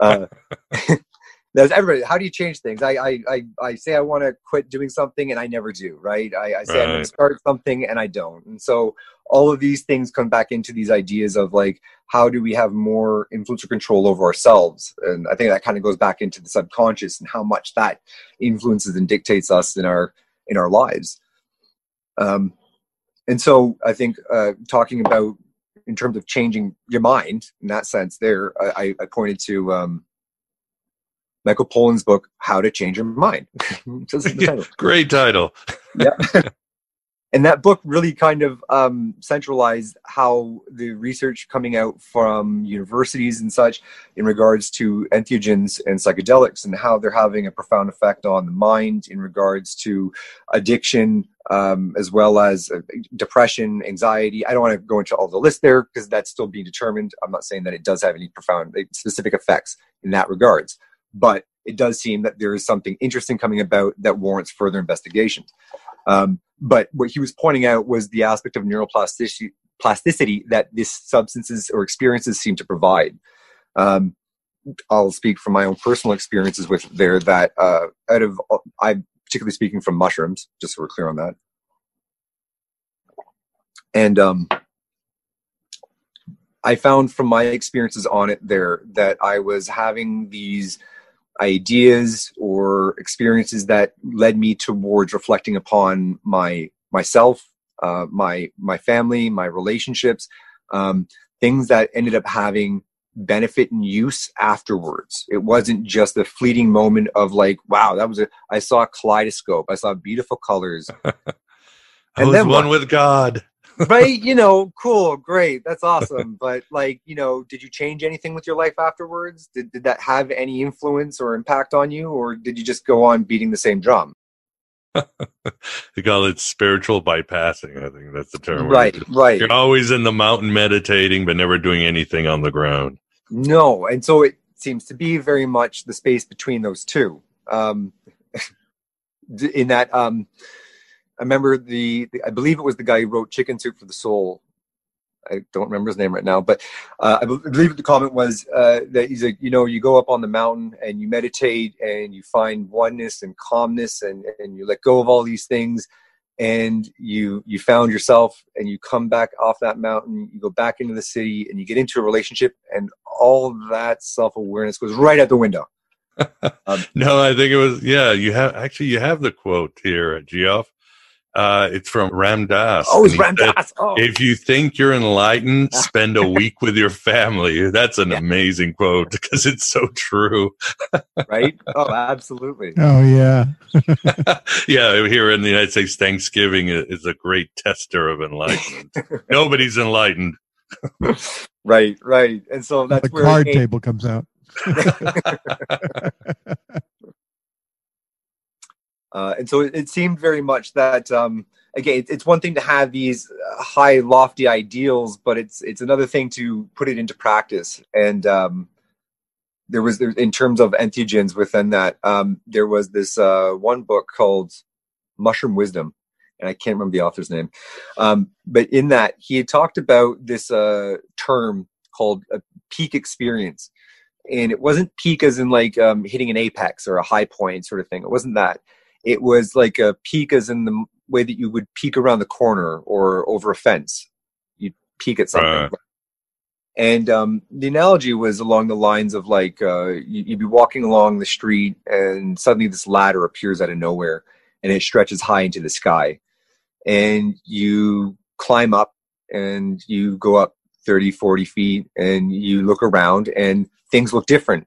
Uh, there's everybody how do you change things? I i i, I say i want to quit doing something and i never do right? I, I say i'm going to start something and i don't. And so all of these things come back into these ideas of like how do we have more influence or control over ourselves? And i think that kind of goes back into the subconscious and how much that influences and dictates us in our in our lives. Um, and so I think uh, talking about in terms of changing your mind in that sense, there I, I pointed to um, Michael Pollan's book, "How to Change Your Mind." Title. Great title. yeah. and that book really kind of um, centralized how the research coming out from universities and such in regards to entheogens and psychedelics and how they're having a profound effect on the mind in regards to addiction um, as well as uh, depression anxiety i don't want to go into all the list there because that's still being determined i'm not saying that it does have any profound specific effects in that regards but it does seem that there is something interesting coming about that warrants further investigation um, but what he was pointing out was the aspect of neuroplasticity plasticity that these substances or experiences seem to provide. Um, I'll speak from my own personal experiences with there that uh, out of I'm particularly speaking from mushrooms, just so we're clear on that. And um, I found from my experiences on it there that I was having these ideas or experiences that led me towards reflecting upon my myself, uh, my my family, my relationships, um, things that ended up having benefit and use afterwards. It wasn't just the fleeting moment of like, wow, that was a I saw a kaleidoscope, I saw beautiful colors. I was one with God. Right? You know, cool, great, that's awesome. But like, you know, did you change anything with your life afterwards? Did did that have any influence or impact on you, or did you just go on beating the same drum? they call it spiritual bypassing. I think that's the term. Right, right. You're always in the mountain meditating, but never doing anything on the ground. No, and so it seems to be very much the space between those two. Um, in that, um, I remember the, the, I believe it was the guy who wrote Chicken Soup for the Soul. I don't remember his name right now, but uh, I believe the comment was uh, that he's like, you know, you go up on the mountain and you meditate and you find oneness and calmness and, and you let go of all these things and you you found yourself and you come back off that mountain you go back into the city and you get into a relationship and all that self-awareness goes right out the window um, no i think it was yeah you have actually you have the quote here geoff uh, it's from Ram Dass. Oh, it's Ram Dass. Oh. If you think you're enlightened, spend a week with your family. That's an yeah. amazing quote because it's so true. right? Oh, absolutely. Oh, yeah. yeah, here in the United States, Thanksgiving is a great tester of enlightenment. Nobody's enlightened. right, right. And so that's where the card table comes out. Uh, and so it, it, seemed very much that um, again, it's one thing to have these uh, high, lofty ideals, but it's it's another thing to put it into practice. And um, there was there, in terms of entheogens within that, um, there was this uh, one book called Mushroom Wisdom, and I can't remember the author's name. Um, but in that, he had talked about this uh, term called a peak experience. And it wasn't peak as in like um, hitting an apex or a high point sort of thing. It wasn't that it was like a peek as in the way that you would peek around the corner or over a fence. You'd peek at something. Uh. And um, the analogy was along the lines of like uh, you'd be walking along the street and suddenly this ladder appears out of nowhere and it stretches high into the sky. And you climb up and you go up 30, 40 feet and you look around and things look different.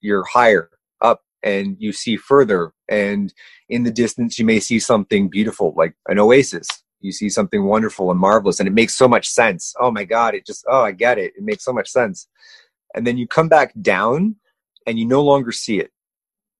You're higher up and you see further and in the distance you may see something beautiful like an oasis. You see something wonderful and marvelous and it makes so much sense. Oh my god it just oh i get it. It makes so much sense. And then you come back down and you no longer see it.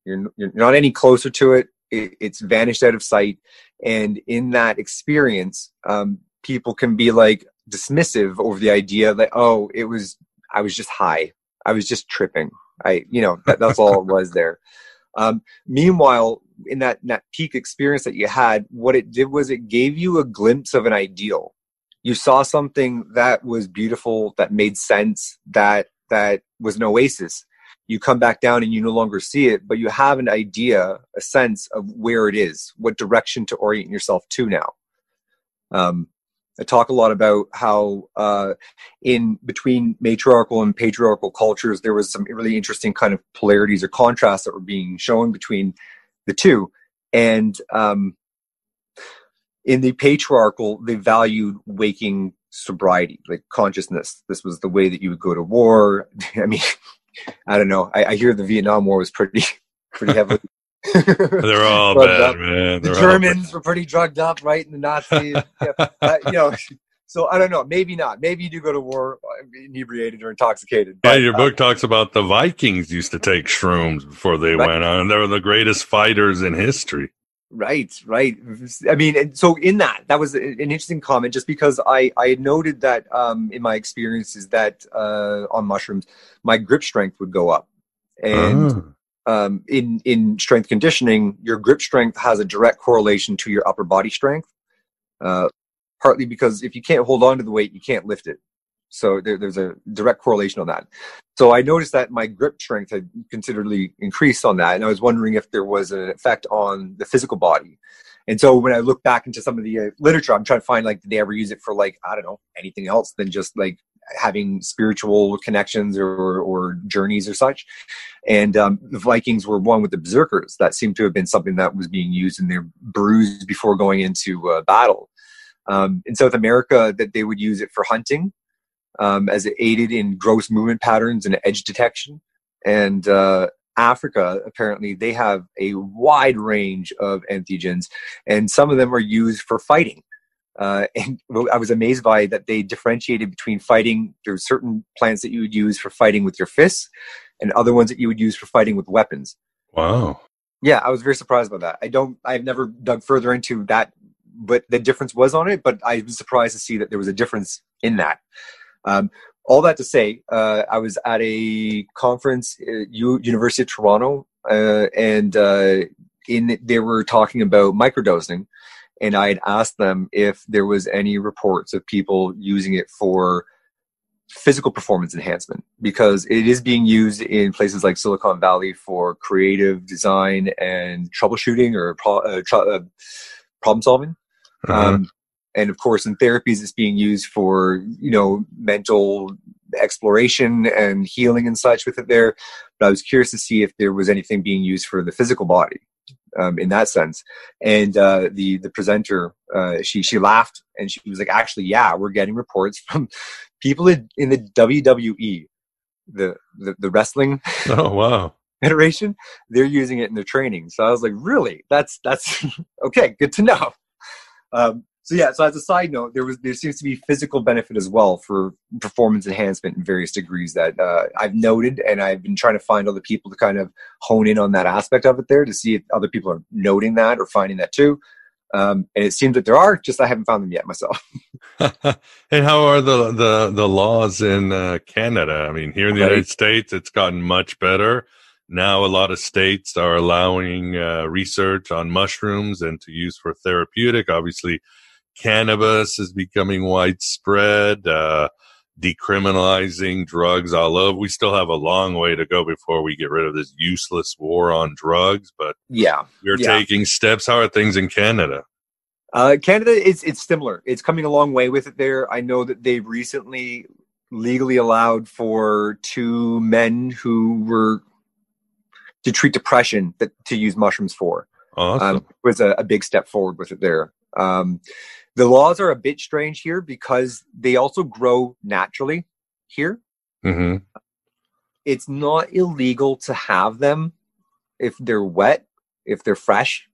You're, you're not any closer to it. it it's vanished out of sight. And in that experience um, people can be like dismissive over the idea that oh it was i was just high. I was just tripping. I you know that, that's all it was there um, meanwhile, in that, in that peak experience that you had, what it did was it gave you a glimpse of an ideal. You saw something that was beautiful, that made sense, that that was an oasis. You come back down and you no longer see it, but you have an idea, a sense of where it is, what direction to orient yourself to now. Um, I talk a lot about how uh, in between matriarchal and patriarchal cultures, there was some really interesting kind of polarities or contrasts that were being shown between the two. And um, in the patriarchal, they valued waking sobriety, like consciousness. This was the way that you would go to war. I mean, I don't know. I, I hear the Vietnam War was pretty, pretty heavily They're all bad, up. man. They're the Germans were pretty drugged up, right? And the Nazis, uh, you know. So I don't know. Maybe not. Maybe you do go to war inebriated or intoxicated. But, yeah, your book uh, talks about the Vikings used to take shrooms before they right. went on. They were the greatest fighters in history. Right, right. I mean, so in that, that was an interesting comment, just because I I had noted that um, in my experiences that uh, on mushrooms, my grip strength would go up, and oh um, in in strength conditioning, your grip strength has a direct correlation to your upper body strength. Uh, partly because if you can't hold on to the weight, you can't lift it. So there, there's a direct correlation on that. So I noticed that my grip strength had considerably increased on that, and I was wondering if there was an effect on the physical body. And so when I look back into some of the uh, literature, I'm trying to find like did they ever use it for like I don't know anything else than just like having spiritual connections or, or journeys or such. And um, the Vikings were one with the berserkers. That seemed to have been something that was being used in their brews before going into uh, battle. Um, in South America, that they would use it for hunting, um, as it aided in gross movement patterns and edge detection. And uh, Africa, apparently, they have a wide range of entheogens, and some of them are used for fighting. Uh, and I was amazed by that they differentiated between fighting. There's certain plants that you would use for fighting with your fists, and other ones that you would use for fighting with weapons. Wow. Yeah, I was very surprised by that. I don't. I've never dug further into that, but the difference was on it. But I was surprised to see that there was a difference in that. Um, all that to say, uh, I was at a conference at U- University of Toronto, uh, and uh, in they were talking about microdosing, and I had asked them if there was any reports of people using it for physical performance enhancement because it is being used in places like Silicon Valley for creative design and troubleshooting or pro- uh, tr- uh, problem solving. Uh-huh. Um, and of course, in therapies, it's being used for you know mental exploration and healing and such with it there. But I was curious to see if there was anything being used for the physical body um, in that sense. And uh, the the presenter, uh, she she laughed and she was like, "Actually, yeah, we're getting reports from people in, in the WWE, the the, the wrestling." Oh wow. Federation, they're using it in their training. So I was like, really? That's that's okay. Good to know. Um, so yeah. So as a side note, there was there seems to be physical benefit as well for performance enhancement in various degrees that uh, I've noted, and I've been trying to find other people to kind of hone in on that aspect of it there to see if other people are noting that or finding that too. Um, and it seems that there are, just I haven't found them yet myself. and how are the the the laws in uh, Canada? I mean, here in the Right. United States, it's gotten much better. Now, a lot of states are allowing uh, research on mushrooms and to use for therapeutic. Obviously, cannabis is becoming widespread. Uh, decriminalizing drugs all over. We still have a long way to go before we get rid of this useless war on drugs, but Yeah, we're yeah. taking steps. How are things in Canada? Uh, Canada, it's it's similar. It's coming a long way with it there. I know that they've recently legally allowed for two men who were to treat depression that to use mushrooms for. Awesome. Um, was a, a big step forward with it there. Um, the laws are a bit strange here because they also grow naturally here. hmm It's not illegal to have them if they're wet, if they're fresh.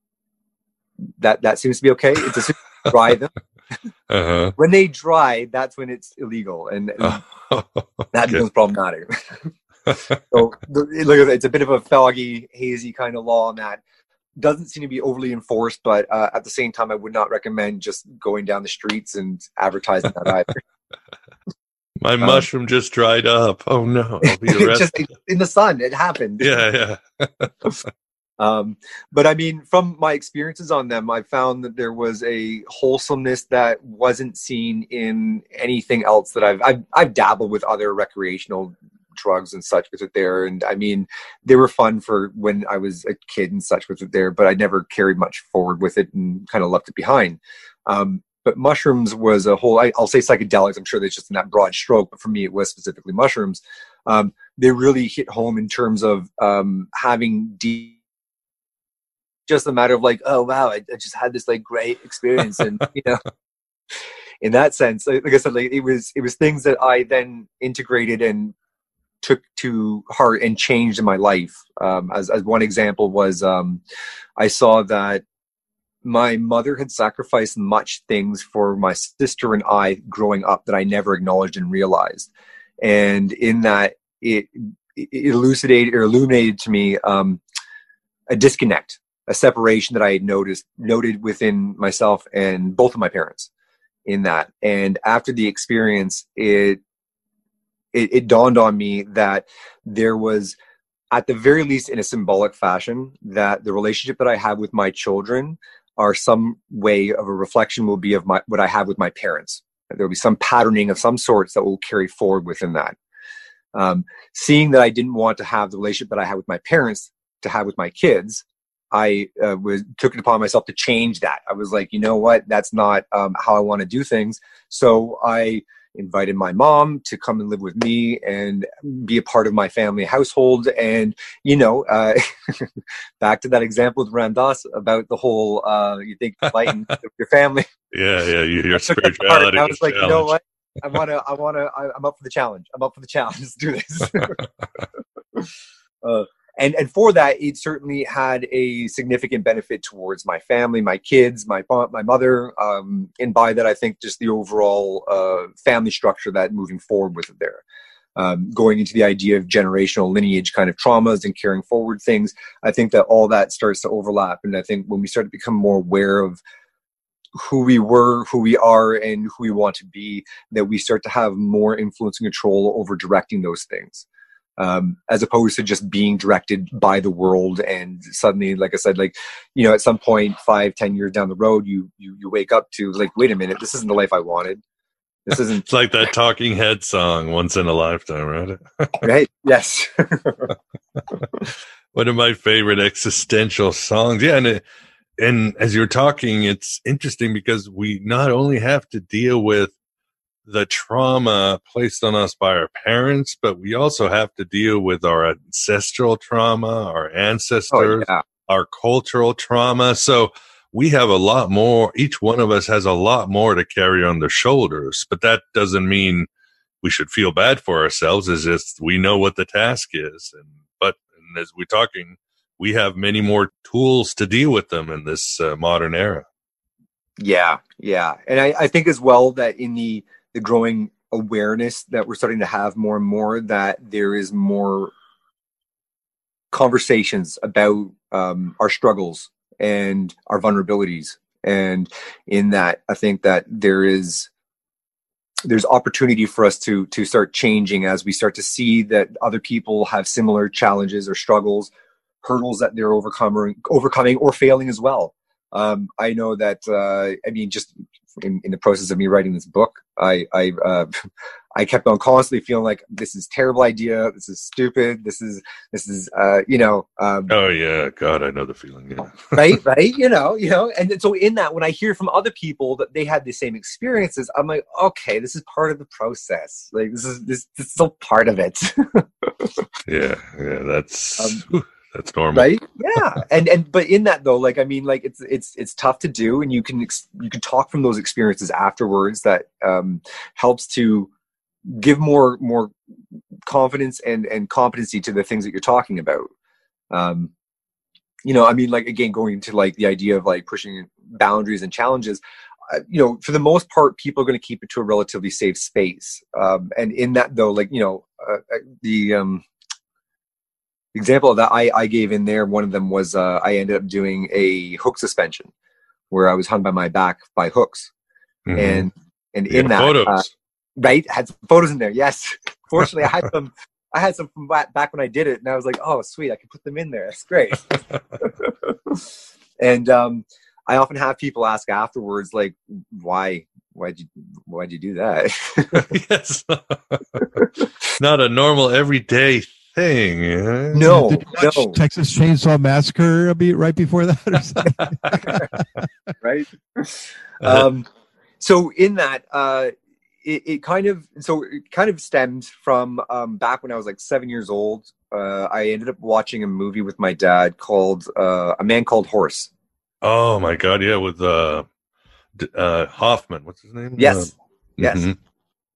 That that seems to be okay. It's just dry them. Uh when they dry, that's when it's illegal, and, and that becomes problematic. so look, it's a bit of a foggy, hazy kind of law on that. Doesn't seem to be overly enforced, but uh, at the same time, I would not recommend just going down the streets and advertising that either. My mushroom just dried up. Oh no, I'll be arrested. just in the sun, it happened. yeah, yeah. Um, but I mean, from my experiences on them, I found that there was a wholesomeness that wasn't seen in anything else that I've I've, I've dabbled with other recreational drugs and such with it there, and I mean, they were fun for when I was a kid and such with it there, but I never carried much forward with it and kind of left it behind. Um, but mushrooms was a whole I, i'll say psychedelics i'm sure that's just in that broad stroke but for me it was specifically mushrooms um, they really hit home in terms of um, having deep just a matter of like oh wow I, I just had this like great experience and you know in that sense like, like i said like it was it was things that i then integrated and took to heart and changed in my life um, as, as one example was um, i saw that my mother had sacrificed much things for my sister and I growing up that I never acknowledged and realized. And in that, it, it elucidated or illuminated to me um, a disconnect, a separation that I had noticed, noted within myself and both of my parents in that. And after the experience, it, it, it dawned on me that there was, at the very least in a symbolic fashion, that the relationship that I have with my children are some way of a reflection will be of my what I have with my parents. There will be some patterning of some sorts that will carry forward within that. Um, seeing that I didn't want to have the relationship that I had with my parents to have with my kids, I uh, was took it upon myself to change that. I was like, you know what, that's not um, how I want to do things. So I invited my mom to come and live with me and be a part of my family household. And you know, uh, back to that example with Ram Dass about the whole uh, you think lighten your family. Yeah, yeah. You, your I took it to heart, spirituality. I was like, you know what? I want to, I want to, I'm up for the challenge. I'm up for the challenge. Let's do this. uh, and and for that, it certainly had a significant benefit towards my family, my kids, my my mother, um, and by that, I think just the overall uh, family structure that moving forward with it there. um, going into the idea of generational lineage kind of traumas and carrying forward things. I think that all that starts to overlap. And I think when we start to become more aware of who we were, who we are, and who we want to be, that we start to have more influence and control over directing those things. Um, as opposed to just being directed by the world and suddenly like i said like you know at some point five ten years down the road you you, you wake up to like wait a minute this isn't the life i wanted. This isn't it's like that talking head song once in a lifetime right? Right yes. One of my favorite existential songs. Yeah and it, and as you're talking it's interesting because we not only have to deal with the trauma placed on us by our parents but we also have to deal with our ancestral trauma our ancestors oh, yeah. our cultural trauma so we have a lot more each one of us has a lot more to carry on their shoulders but that doesn't mean we should feel bad for ourselves it's just we know what the task is and but and as we're talking we have many more tools to deal with them in this uh, modern era yeah yeah and I, I think as well that in the the growing awareness that we're starting to have more and more that there is more conversations about um, our struggles and our vulnerabilities. And in that i think that there is there's opportunity for us to to start changing as we start to see that other people have similar challenges or struggles hurdles that they're overcoming overcoming or failing as well. Um, i know that uh, i mean just in, in the process of me writing this book, I I uh, I kept on constantly feeling like this is terrible idea, this is stupid, this is this is uh, you know. Um, oh yeah, God, I know the feeling. Yeah. right, right, you know, you know, and so in that, when I hear from other people that they had the same experiences, I'm like, okay, this is part of the process. Like this is this, this is still part of it. yeah, yeah, that's. Um, that's normal. Right? Yeah. And and but in that though like i mean like it's it's it's tough to do and you can ex- you can talk from those experiences afterwards that um helps to give more more confidence and and competency to the things that you're talking about. Um you know i mean like again going to like the idea of like pushing boundaries and challenges uh, you know for the most part people are going to keep it to a relatively safe space. Um and in that though like you know uh, uh the um example that I, I gave in there, one of them was uh, I ended up doing a hook suspension where I was hung by my back by hooks. Mm-hmm. And and in that photos. Uh, right had some photos in there. Yes. Fortunately I had some I had some from back when I did it and I was like, oh sweet, I can put them in there. That's great. and um I often have people ask afterwards, like, why why'd you why'd you do that? yes. Not a normal everyday thing. No, no. Texas Chainsaw Massacre be right before that, right? Um, so in that, uh, it, it, kind of so it kind of stemmed from um, back when I was like seven years old. Uh, I ended up watching a movie with my dad called uh, A Man Called Horse. Oh my god, yeah, with uh, uh, Hoffman. What's his name? Yes, uh, yes. Mm-hmm.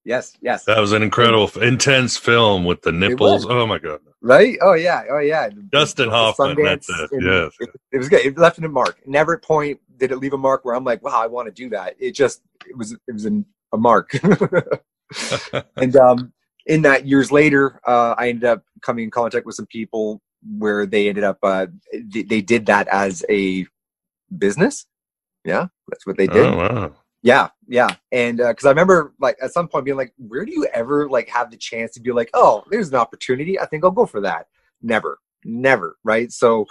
Yes, yes. That was an incredible, intense film with the nipples. Oh my god! Right? Oh yeah, oh yeah. Dustin Hoffman. That's it. Yes, it, it, was good. It left a mark. Never at point did it leave a mark where I'm like, wow, I want to do that. It just, it was, it was a, a mark. and um, in that, years later, uh, I ended up coming in contact with some people where they ended up, uh, they, they did that as a business. Yeah, that's what they did. Oh, wow. Yeah, yeah, and because uh, I remember like at some point being like, where do you ever like have the chance to be like, oh, there's an opportunity. I think I'll go for that. Never, never, right? So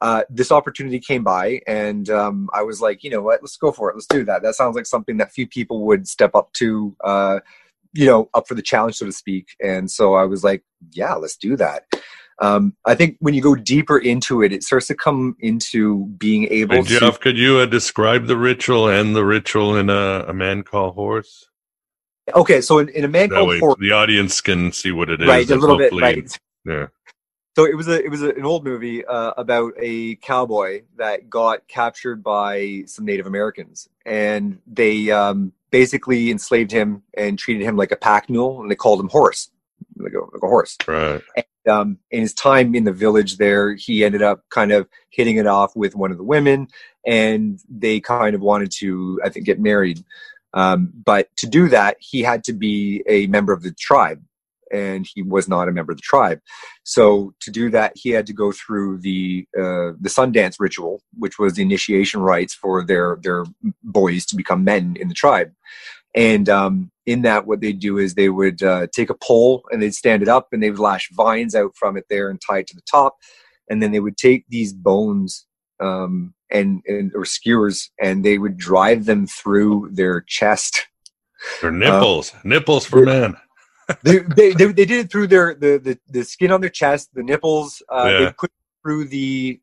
uh, this opportunity came by, and um, I was like, you know what, let's go for it. Let's do that. That sounds like something that few people would step up to. Uh, you know, up for the challenge, so to speak. And so I was like, yeah, let's do that um, I think when you go deeper into it, it starts to come into being able and Jeff, could you uh, describe the ritual and the ritual in a, a man call horse? Okay, so in, in a man that called way, horse, the audience can see what it is. Right, a little bit. Right. Yeah. So it was a it was a, an old movie uh, about a cowboy that got captured by some Native Americans, and they um, basically enslaved him and treated him like a pack mule, and they called him horse, like a, like a horse. Right. And um, in his time in the village there, he ended up kind of hitting it off with one of the women, and they kind of wanted to, I think, get married. Um, but to do that, he had to be a member of the tribe. and he was not a member of the tribe. So to do that, he had to go through the uh, the Sundance ritual, which was the initiation rites for their their boys to become men in the tribe. And um, in that, what they'd do is they would uh, take a pole and they'd stand it up and they would lash vines out from it there and tie it to the top. And then they would take these bones um, and, and or skewers and they would drive them through their chest. Their nipples, uh, nipples for men. they, they, they, they, did it through their the, the, the skin on their chest, the nipples. Uh, yeah. They put through the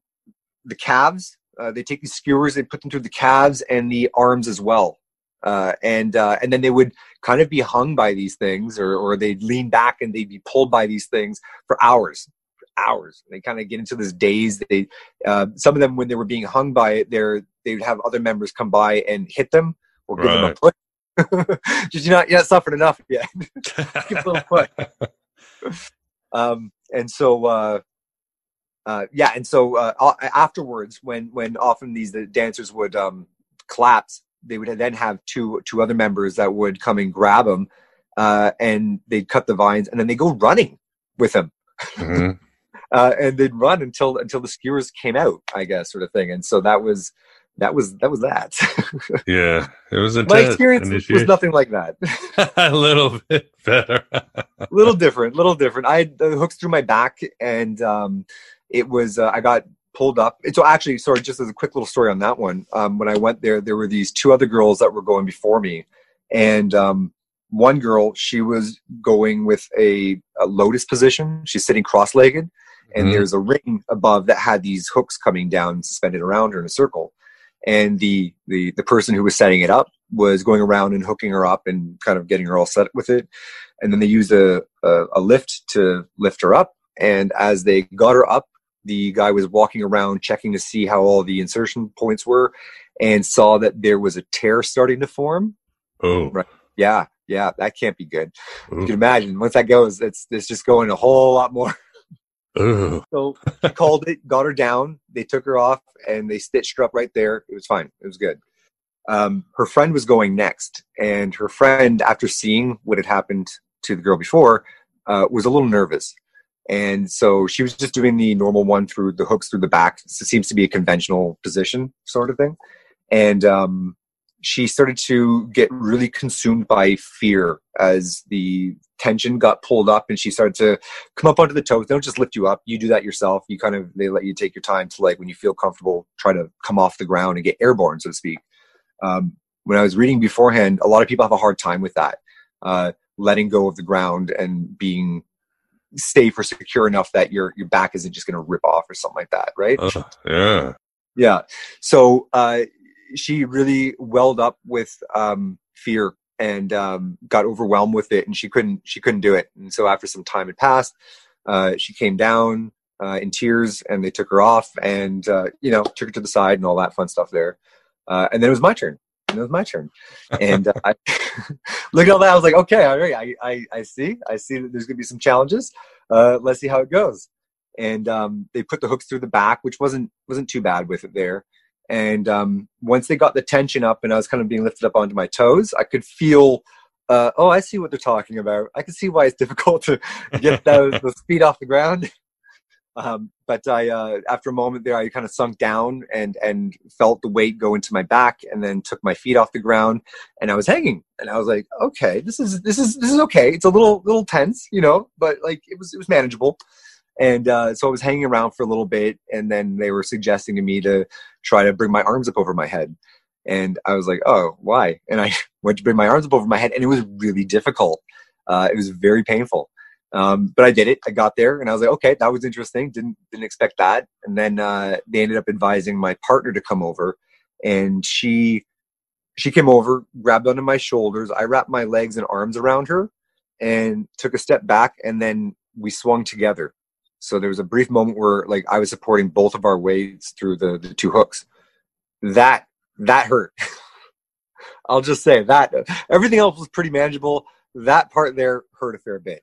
the calves. Uh, they take these skewers, they put them through the calves and the arms as well. Uh, and uh, and then they would kind of be hung by these things, or or they'd lean back and they'd be pulled by these things for hours, for hours. They kind of get into this daze. They uh, some of them when they were being hung by it, they're they would have other members come by and hit them or give right. them a push. Just you're not you're not suffering enough yet. give a little push. um, and so. Uh, uh, yeah, and so uh, afterwards, when when often these the dancers would um, collapse, they would then have two two other members that would come and grab them, uh, and they'd cut the vines, and then they go running with them, mm-hmm. uh, and they'd run until until the skewers came out, I guess, sort of thing. And so that was that was that was that. yeah, it was intense. my experience was nothing like that. a little bit better, a little different, A little different. I had the hooks through my back, and um, it was uh, I got pulled up. So actually, sorry, just as a quick little story on that one. Um, when I went there, there were these two other girls that were going before me, and um, one girl she was going with a, a lotus position. She's sitting cross-legged, and mm-hmm. there's a ring above that had these hooks coming down suspended around her in a circle. And the the the person who was setting it up was going around and hooking her up and kind of getting her all set with it. And then they used a, a, a lift to lift her up. And as they got her up, the guy was walking around checking to see how all the insertion points were and saw that there was a tear starting to form. Oh. Right. Yeah. Yeah. That can't be good. Ooh. You can imagine once that goes, it's, it's just going a whole lot more. Ooh. So he called it, got her down. They took her off and they stitched her up right there. It was fine. It was good. Um, her friend was going next, and her friend, after seeing what had happened to the girl before, uh, was a little nervous. And so she was just doing the normal one through the hooks through the back. it seems to be a conventional position sort of thing. And um, she started to get really consumed by fear as the tension got pulled up and she started to come up onto the toes. They don't just lift you up. You do that yourself. You kind of, they let you take your time to like, when you feel comfortable, try to come off the ground and get airborne, so to speak. Um, when I was reading beforehand, a lot of people have a hard time with that. Uh, letting go of the ground and being safe or secure enough that your your back isn't just going to rip off or something like that, right? Uh, yeah, yeah. So uh, she really welled up with um, fear and um, got overwhelmed with it, and she couldn't she couldn't do it. And so after some time had passed, uh, she came down uh, in tears, and they took her off, and uh, you know took her to the side and all that fun stuff there. Uh, and then it was my turn and it was my turn. And uh, I look at all that. I was like, okay, all right, I, I, I see. I see that there's going to be some challenges. Uh, let's see how it goes. And um, they put the hooks through the back, which wasn't wasn't too bad with it there. And um, once they got the tension up, and I was kind of being lifted up onto my toes, I could feel. Uh, oh, I see what they're talking about. I can see why it's difficult to get those, those feet off the ground. Um, but I, uh, after a moment there, I kind of sunk down and and felt the weight go into my back, and then took my feet off the ground, and I was hanging, and I was like, okay, this is this is this is okay. It's a little little tense, you know, but like it was it was manageable. And uh, so I was hanging around for a little bit, and then they were suggesting to me to try to bring my arms up over my head. And I was like, oh, why? And I went to bring my arms up over my head, and it was really difficult. Uh, it was very painful. Um, but I did it. I got there, and I was like, okay, that was interesting. Didn't didn't expect that. And then uh, they ended up advising my partner to come over, and she she came over, grabbed onto my shoulders. I wrapped my legs and arms around her, and took a step back, and then we swung together. So there was a brief moment where like I was supporting both of our weights through the the two hooks. That that hurt. I'll just say that everything else was pretty manageable. That part there hurt a fair bit.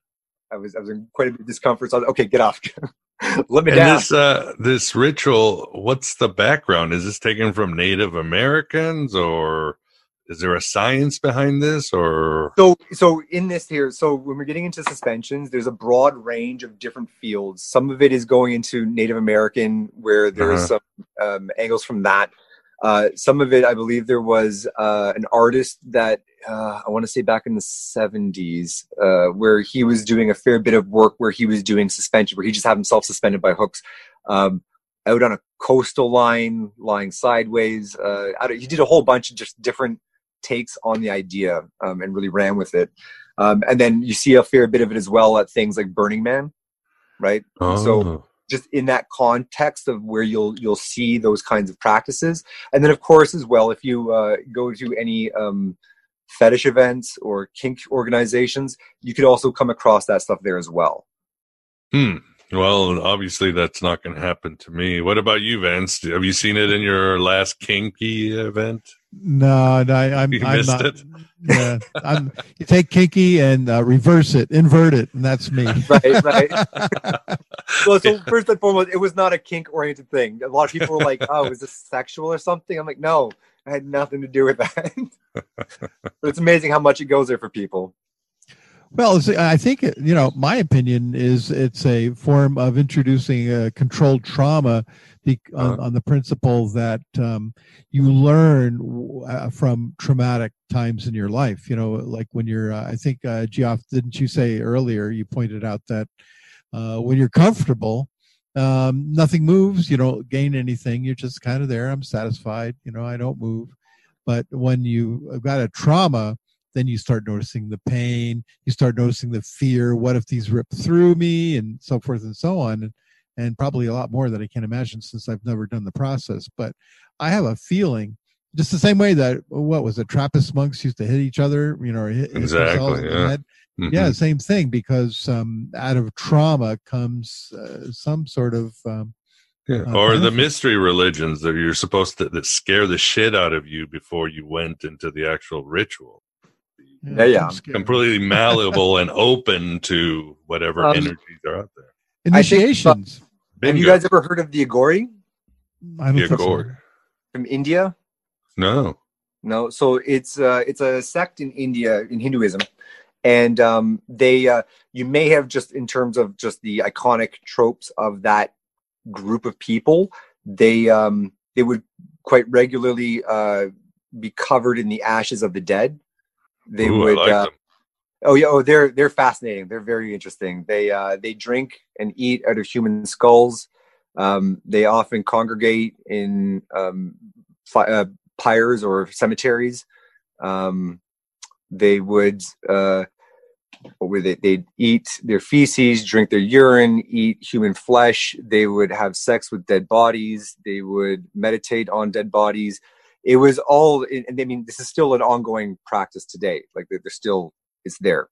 I was I was in quite a bit of discomfort. So I was, okay, get off. Let me and down. This uh, this ritual. What's the background? Is this taken from Native Americans or is there a science behind this or So, so in this here, so when we're getting into suspensions, there's a broad range of different fields. Some of it is going into Native American, where there's Uh-huh. some um, angles from that. Uh, some of it, I believe, there was uh, an artist that uh, I want to say back in the 70s, uh, where he was doing a fair bit of work where he was doing suspension, where he just had himself suspended by hooks um, out on a coastal line, lying sideways. Uh, he did a whole bunch of just different takes on the idea um, and really ran with it. Um, and then you see a fair bit of it as well at things like Burning Man, right? So Oh. Just in that context of where you'll you'll see those kinds of practices, and then of course as well if you uh, go to any um, fetish events or kink organizations, you could also come across that stuff there as well. Hmm. Well, obviously that's not going to happen to me. What about you, Vance? Have you seen it in your last kinky event? No, no I, I'm, You I'm missed not. it? Yeah, I'm, you take kinky and uh, reverse it, invert it, and that's me. Right, right. well, so first and foremost, it was not a kink oriented thing. A lot of people were like, "Oh, is this sexual or something?" I'm like, "No, I had nothing to do with that." but it's amazing how much it goes there for people. Well, I think you know. My opinion is it's a form of introducing a controlled trauma on, on the principle that um, you learn uh, from traumatic times in your life. You know, like when you're. Uh, I think uh, Geoff, didn't you say earlier? You pointed out that uh, when you're comfortable, um, nothing moves. You don't gain anything. You're just kind of there. I'm satisfied. You know, I don't move. But when you have got a trauma, then you start noticing the pain you start noticing the fear what if these rip through me and so forth and so on and, and probably a lot more that i can't imagine since i've never done the process but i have a feeling just the same way that what was it trappist monks used to hit each other you know or hit, hit themselves Exactly, in the yeah. head. Mhm. yeah same thing because um, out of trauma comes uh, some sort of um, Yeah. uh, or the mystery religions that you're supposed to that scare the shit out of you before you went into the actual ritual. Yeah, yeah. Completely malleable and open to whatever Um, energies are out there. I think, uh, initiations have you guys ever heard of the Aghori I don't The think so. Aghori. from India? No. No, so it's uh, it's a sect in India in Hinduism, and um, they uh, you may have just in terms of just the iconic tropes of that group of people, they um, they would quite regularly uh, be covered in the ashes of the dead. They Ooh, would. like uh. Oh yeah, oh they're they're fascinating. They're very interesting. They uh, they drink and eat out of human skulls. Um, they often congregate in um, fi- uh, pyres or cemeteries. Um, they would uh, what would they? They'd eat their feces, drink their urine, eat human flesh. They would have sex with dead bodies. They would meditate on dead bodies. It was all. And I mean, this is still an ongoing practice today. Like they're still, it's there.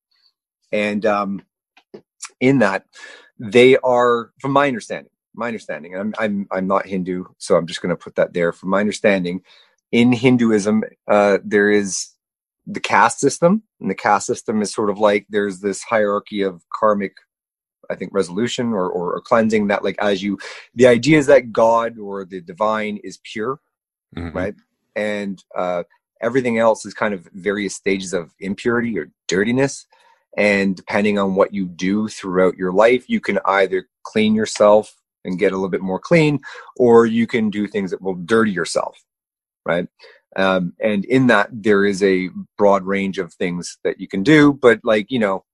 And um, in that, they are, from my understanding, my understanding. I'm I'm I'm not Hindu, so I'm just going to put that there. From my understanding, in Hinduism, uh, there is the caste system, and the caste system is sort of like there's this hierarchy of karmic, I think, resolution or, or, or cleansing. That like as you, the idea is that God or the divine is pure, Mhm. right, and uh, everything else is kind of various stages of impurity or dirtiness. And depending on what you do throughout your life, you can either clean yourself and get a little bit more clean, or you can do things that will dirty yourself, right? Um, and in that, there is a broad range of things that you can do, but like, you know,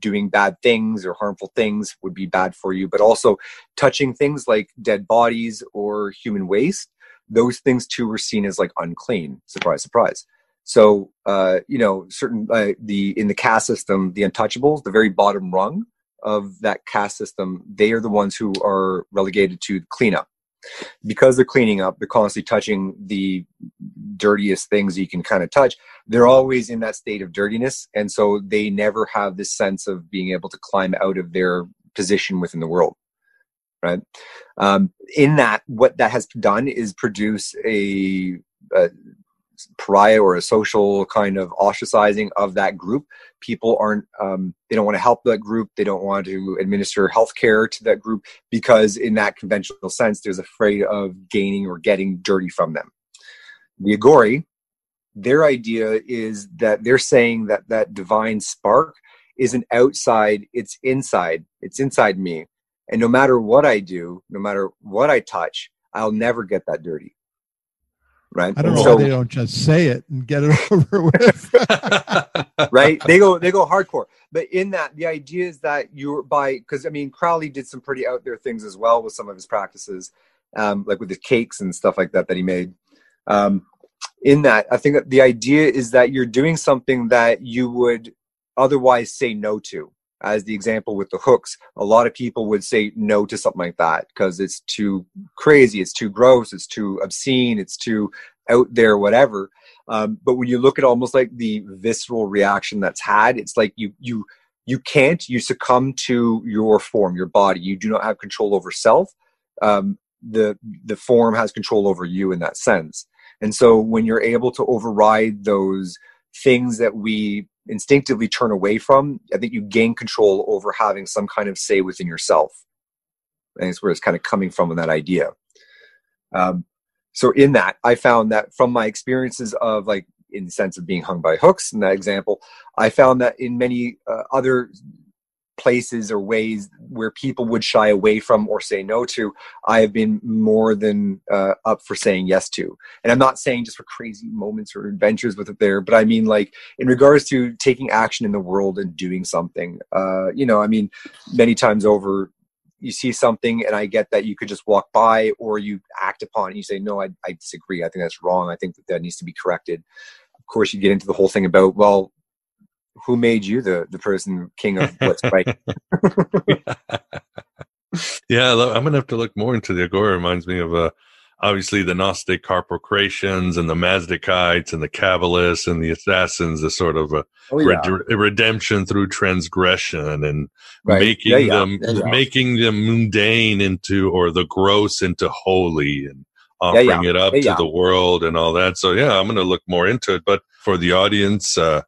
doing bad things or harmful things would be bad for you, but also touching things like dead bodies or human waste, those things too were seen as like unclean. Surprise, surprise. So, uh, you know, certain uh, the in the caste system, the untouchables, the very bottom rung of that caste system, they are the ones who are relegated to cleanup because they're cleaning up. They're constantly touching the dirtiest things you can kind of touch. They're always in that state of dirtiness, and so they never have this sense of being able to climb out of their position within the world right um, in that what that has done is produce a, a pariah or a social kind of ostracizing of that group people aren't um, they don't want to help that group they don't want to administer health care to that group because in that conventional sense there's afraid of gaining or getting dirty from them the aghori their idea is that they're saying that that divine spark isn't outside, it's inside. It's inside me. And no matter what I do, no matter what I touch, I'll never get that dirty. Right. I don't And know so- why they don't just say it and get it over with. right they go they go hardcore but in that the idea is that you're by because i mean crowley did some pretty out there things as well with some of his practices um, like with the cakes and stuff like that that he made um, in that i think that the idea is that you're doing something that you would otherwise say no to as the example with the hooks a lot of people would say no to something like that because it's too crazy it's too gross it's too obscene it's too out there whatever. Um, but when you look at almost like the visceral reaction that's had it's like you you you can't you succumb to your form your body. You do not have control over self. Um, the the form has control over you in that sense. And so when you're able to override those things that we instinctively turn away from i think you gain control over having some kind of say within yourself. And it's where it's kind of coming from in that idea. Um, so in that i found that from my experiences of like in the sense of being hung by hooks in that example i found that in many uh, other places or ways where people would shy away from or say no to i have been more than uh, up for saying yes to and i'm not saying just for crazy moments or adventures with it there but i mean like in regards to taking action in the world and doing something uh, you know i mean many times over you see something and I get that you could just walk by or you act upon it. You say, no, I, I disagree. I think that's wrong. I think that that needs to be corrected. Of course, you get into the whole thing about, well, who made you the, the person king of what's right? Yeah, I'm gonna have to look more into the Agora. It reminds me of uh, obviously the Gnostic Carpocratians and the Mazdakites and the Kabbalists and the Assassins, the sort of a Oh, yeah. red- redemption through transgression and Right. making Yeah, them Yeah, making them mundane into or the gross into holy and offering it up to the world and all that. So yeah, I'm gonna look more into it. But for the audience, uh,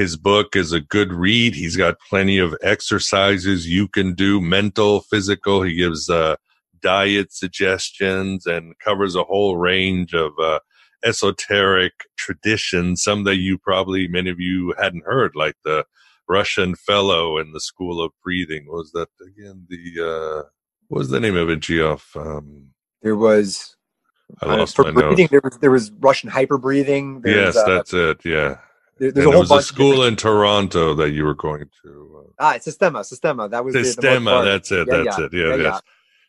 his book is a good read. He's got plenty of exercises you can do, mental, physical. He gives uh, diet suggestions and covers a whole range of uh, esoteric traditions. Some that you probably many of you hadn't heard, like the Russian fellow in the School of Breathing. What was that again? The uh, what was the name of it, Geoff? Um, there was I uh, lost for my breathing, notes. there was there was Russian hyper breathing. Yes, uh, that's it. Yeah. There- there's and a there was a school in Toronto that you were going to. ah, Systema, Systema. That was the- the Systema, that's it. Yeah, that's yeah. it. Yeah, yeah, yes. yeah.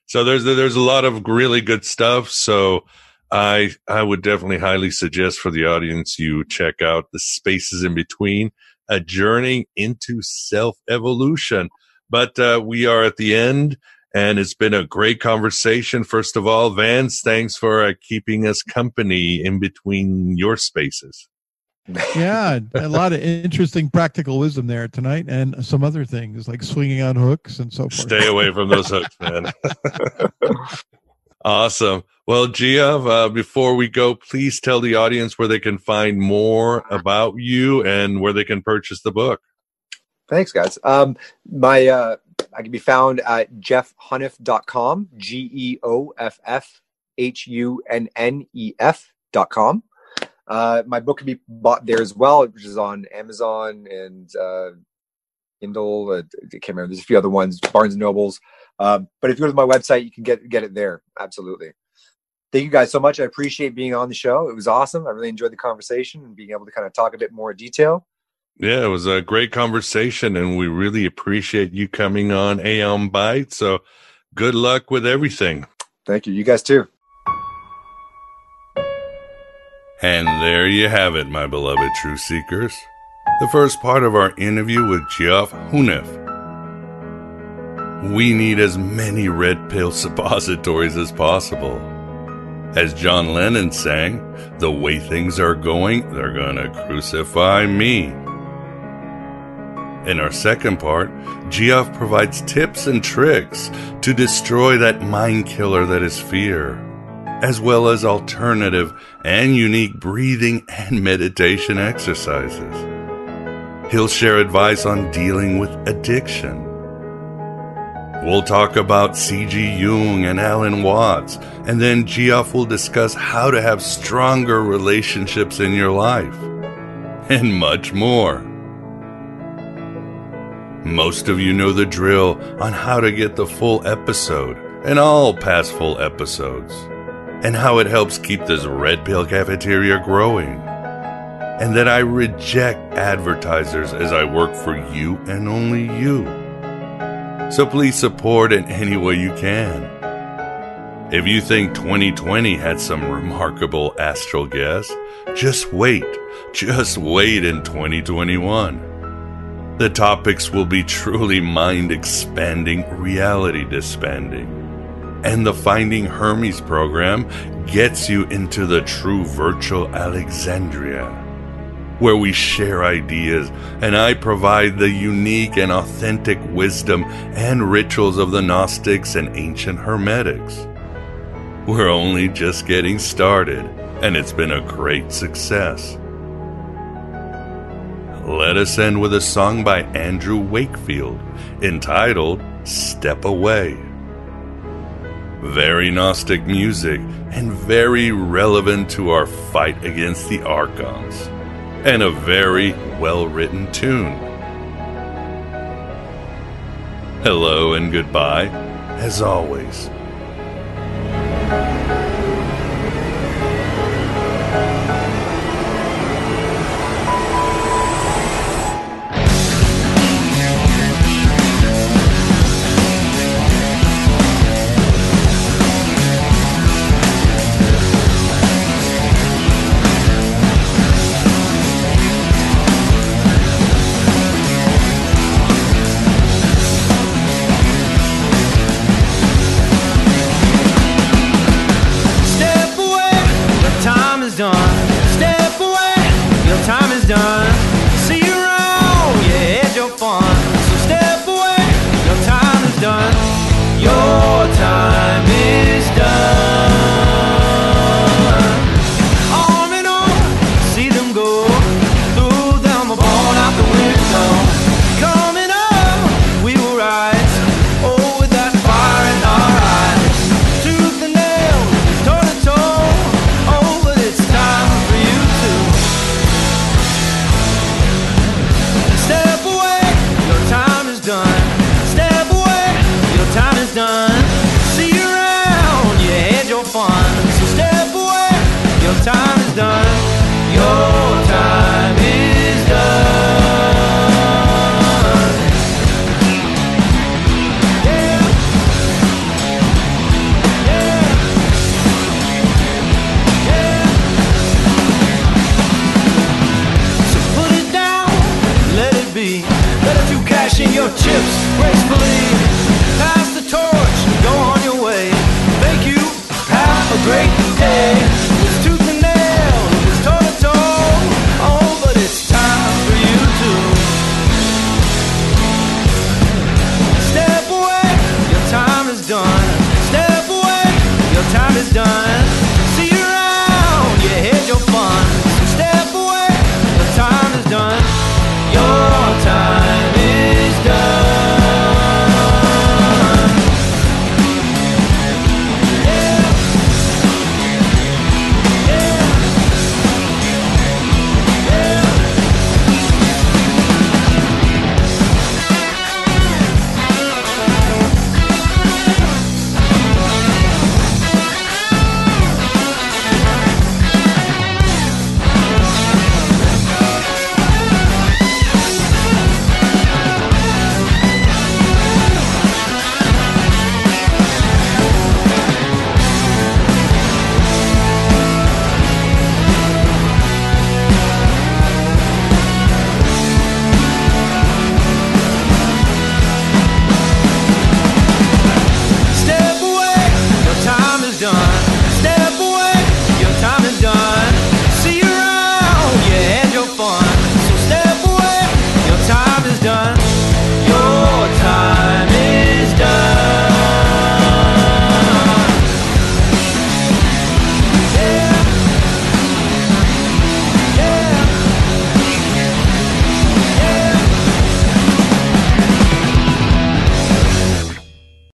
So there's there's a lot of really good stuff. So I I would definitely highly suggest for the audience you check out the spaces in between, a journey into self evolution. But uh, we are at the end, and it's been a great conversation. First of all, Vance, thanks for uh, keeping us company in between your spaces. Yeah, a lot of interesting practical wisdom there tonight, and some other things like swinging on hooks and so forth. Stay away from those hooks, man. awesome. Well, Geoff, uh, before we go, please tell the audience where they can find more about you and where they can purchase the book. Thanks, guys. Um, my uh, I can be found at geoffhunnef.com, G E O F F H U N N E F dot com. Uh, my book can be bought there as well, which is on Amazon and uh, Kindle. Uh, I can't remember. There's a few other ones, Barnes and Nobles. Um, but if you go to my website, you can get get it there. Absolutely. Thank you guys so much. I appreciate being on the show. It was awesome. I really enjoyed the conversation and being able to kind of talk a bit more detail. Yeah, it was a great conversation, and we really appreciate you coming on Aeon Byte. So good luck with everything. Thank you. You guys too. And there you have it, my beloved truth seekers. The first part of our interview with Geoff Hunnef. We need as many red pill suppositories as possible. As John Lennon sang, the way things are going, they're gonna crucify me. In our second part, Geoff provides tips and tricks to destroy that mind killer that is fear, as well as alternative and unique breathing and meditation exercises. He'll share advice on dealing with addiction. We'll talk about C.G. Jung and Alan Watts, and then Geoff will discuss how to have stronger relationships in your life, and much more. Most of you know the drill on how to get the full episode and all past full episodes, and how it helps keep this Red Pill cafeteria growing, and that I reject advertisers as I work for you and only you. So please support in any way you can. If you think 2020 had some remarkable astral guests, just wait. Just wait in 2021. The topics will be truly mind expanding, reality dispanding. And the Finding Hermes program gets you into the true virtual Alexandria, where we share ideas and I provide the unique and authentic wisdom and rituals of the Gnostics and ancient Hermetics. We're only just getting started, and it's been a great success. Let us end with a song by Andrew Wakefield entitled Step Away. Very Gnostic music and very relevant to our fight against the Archons, and a very well written tune. Hello and goodbye, as always.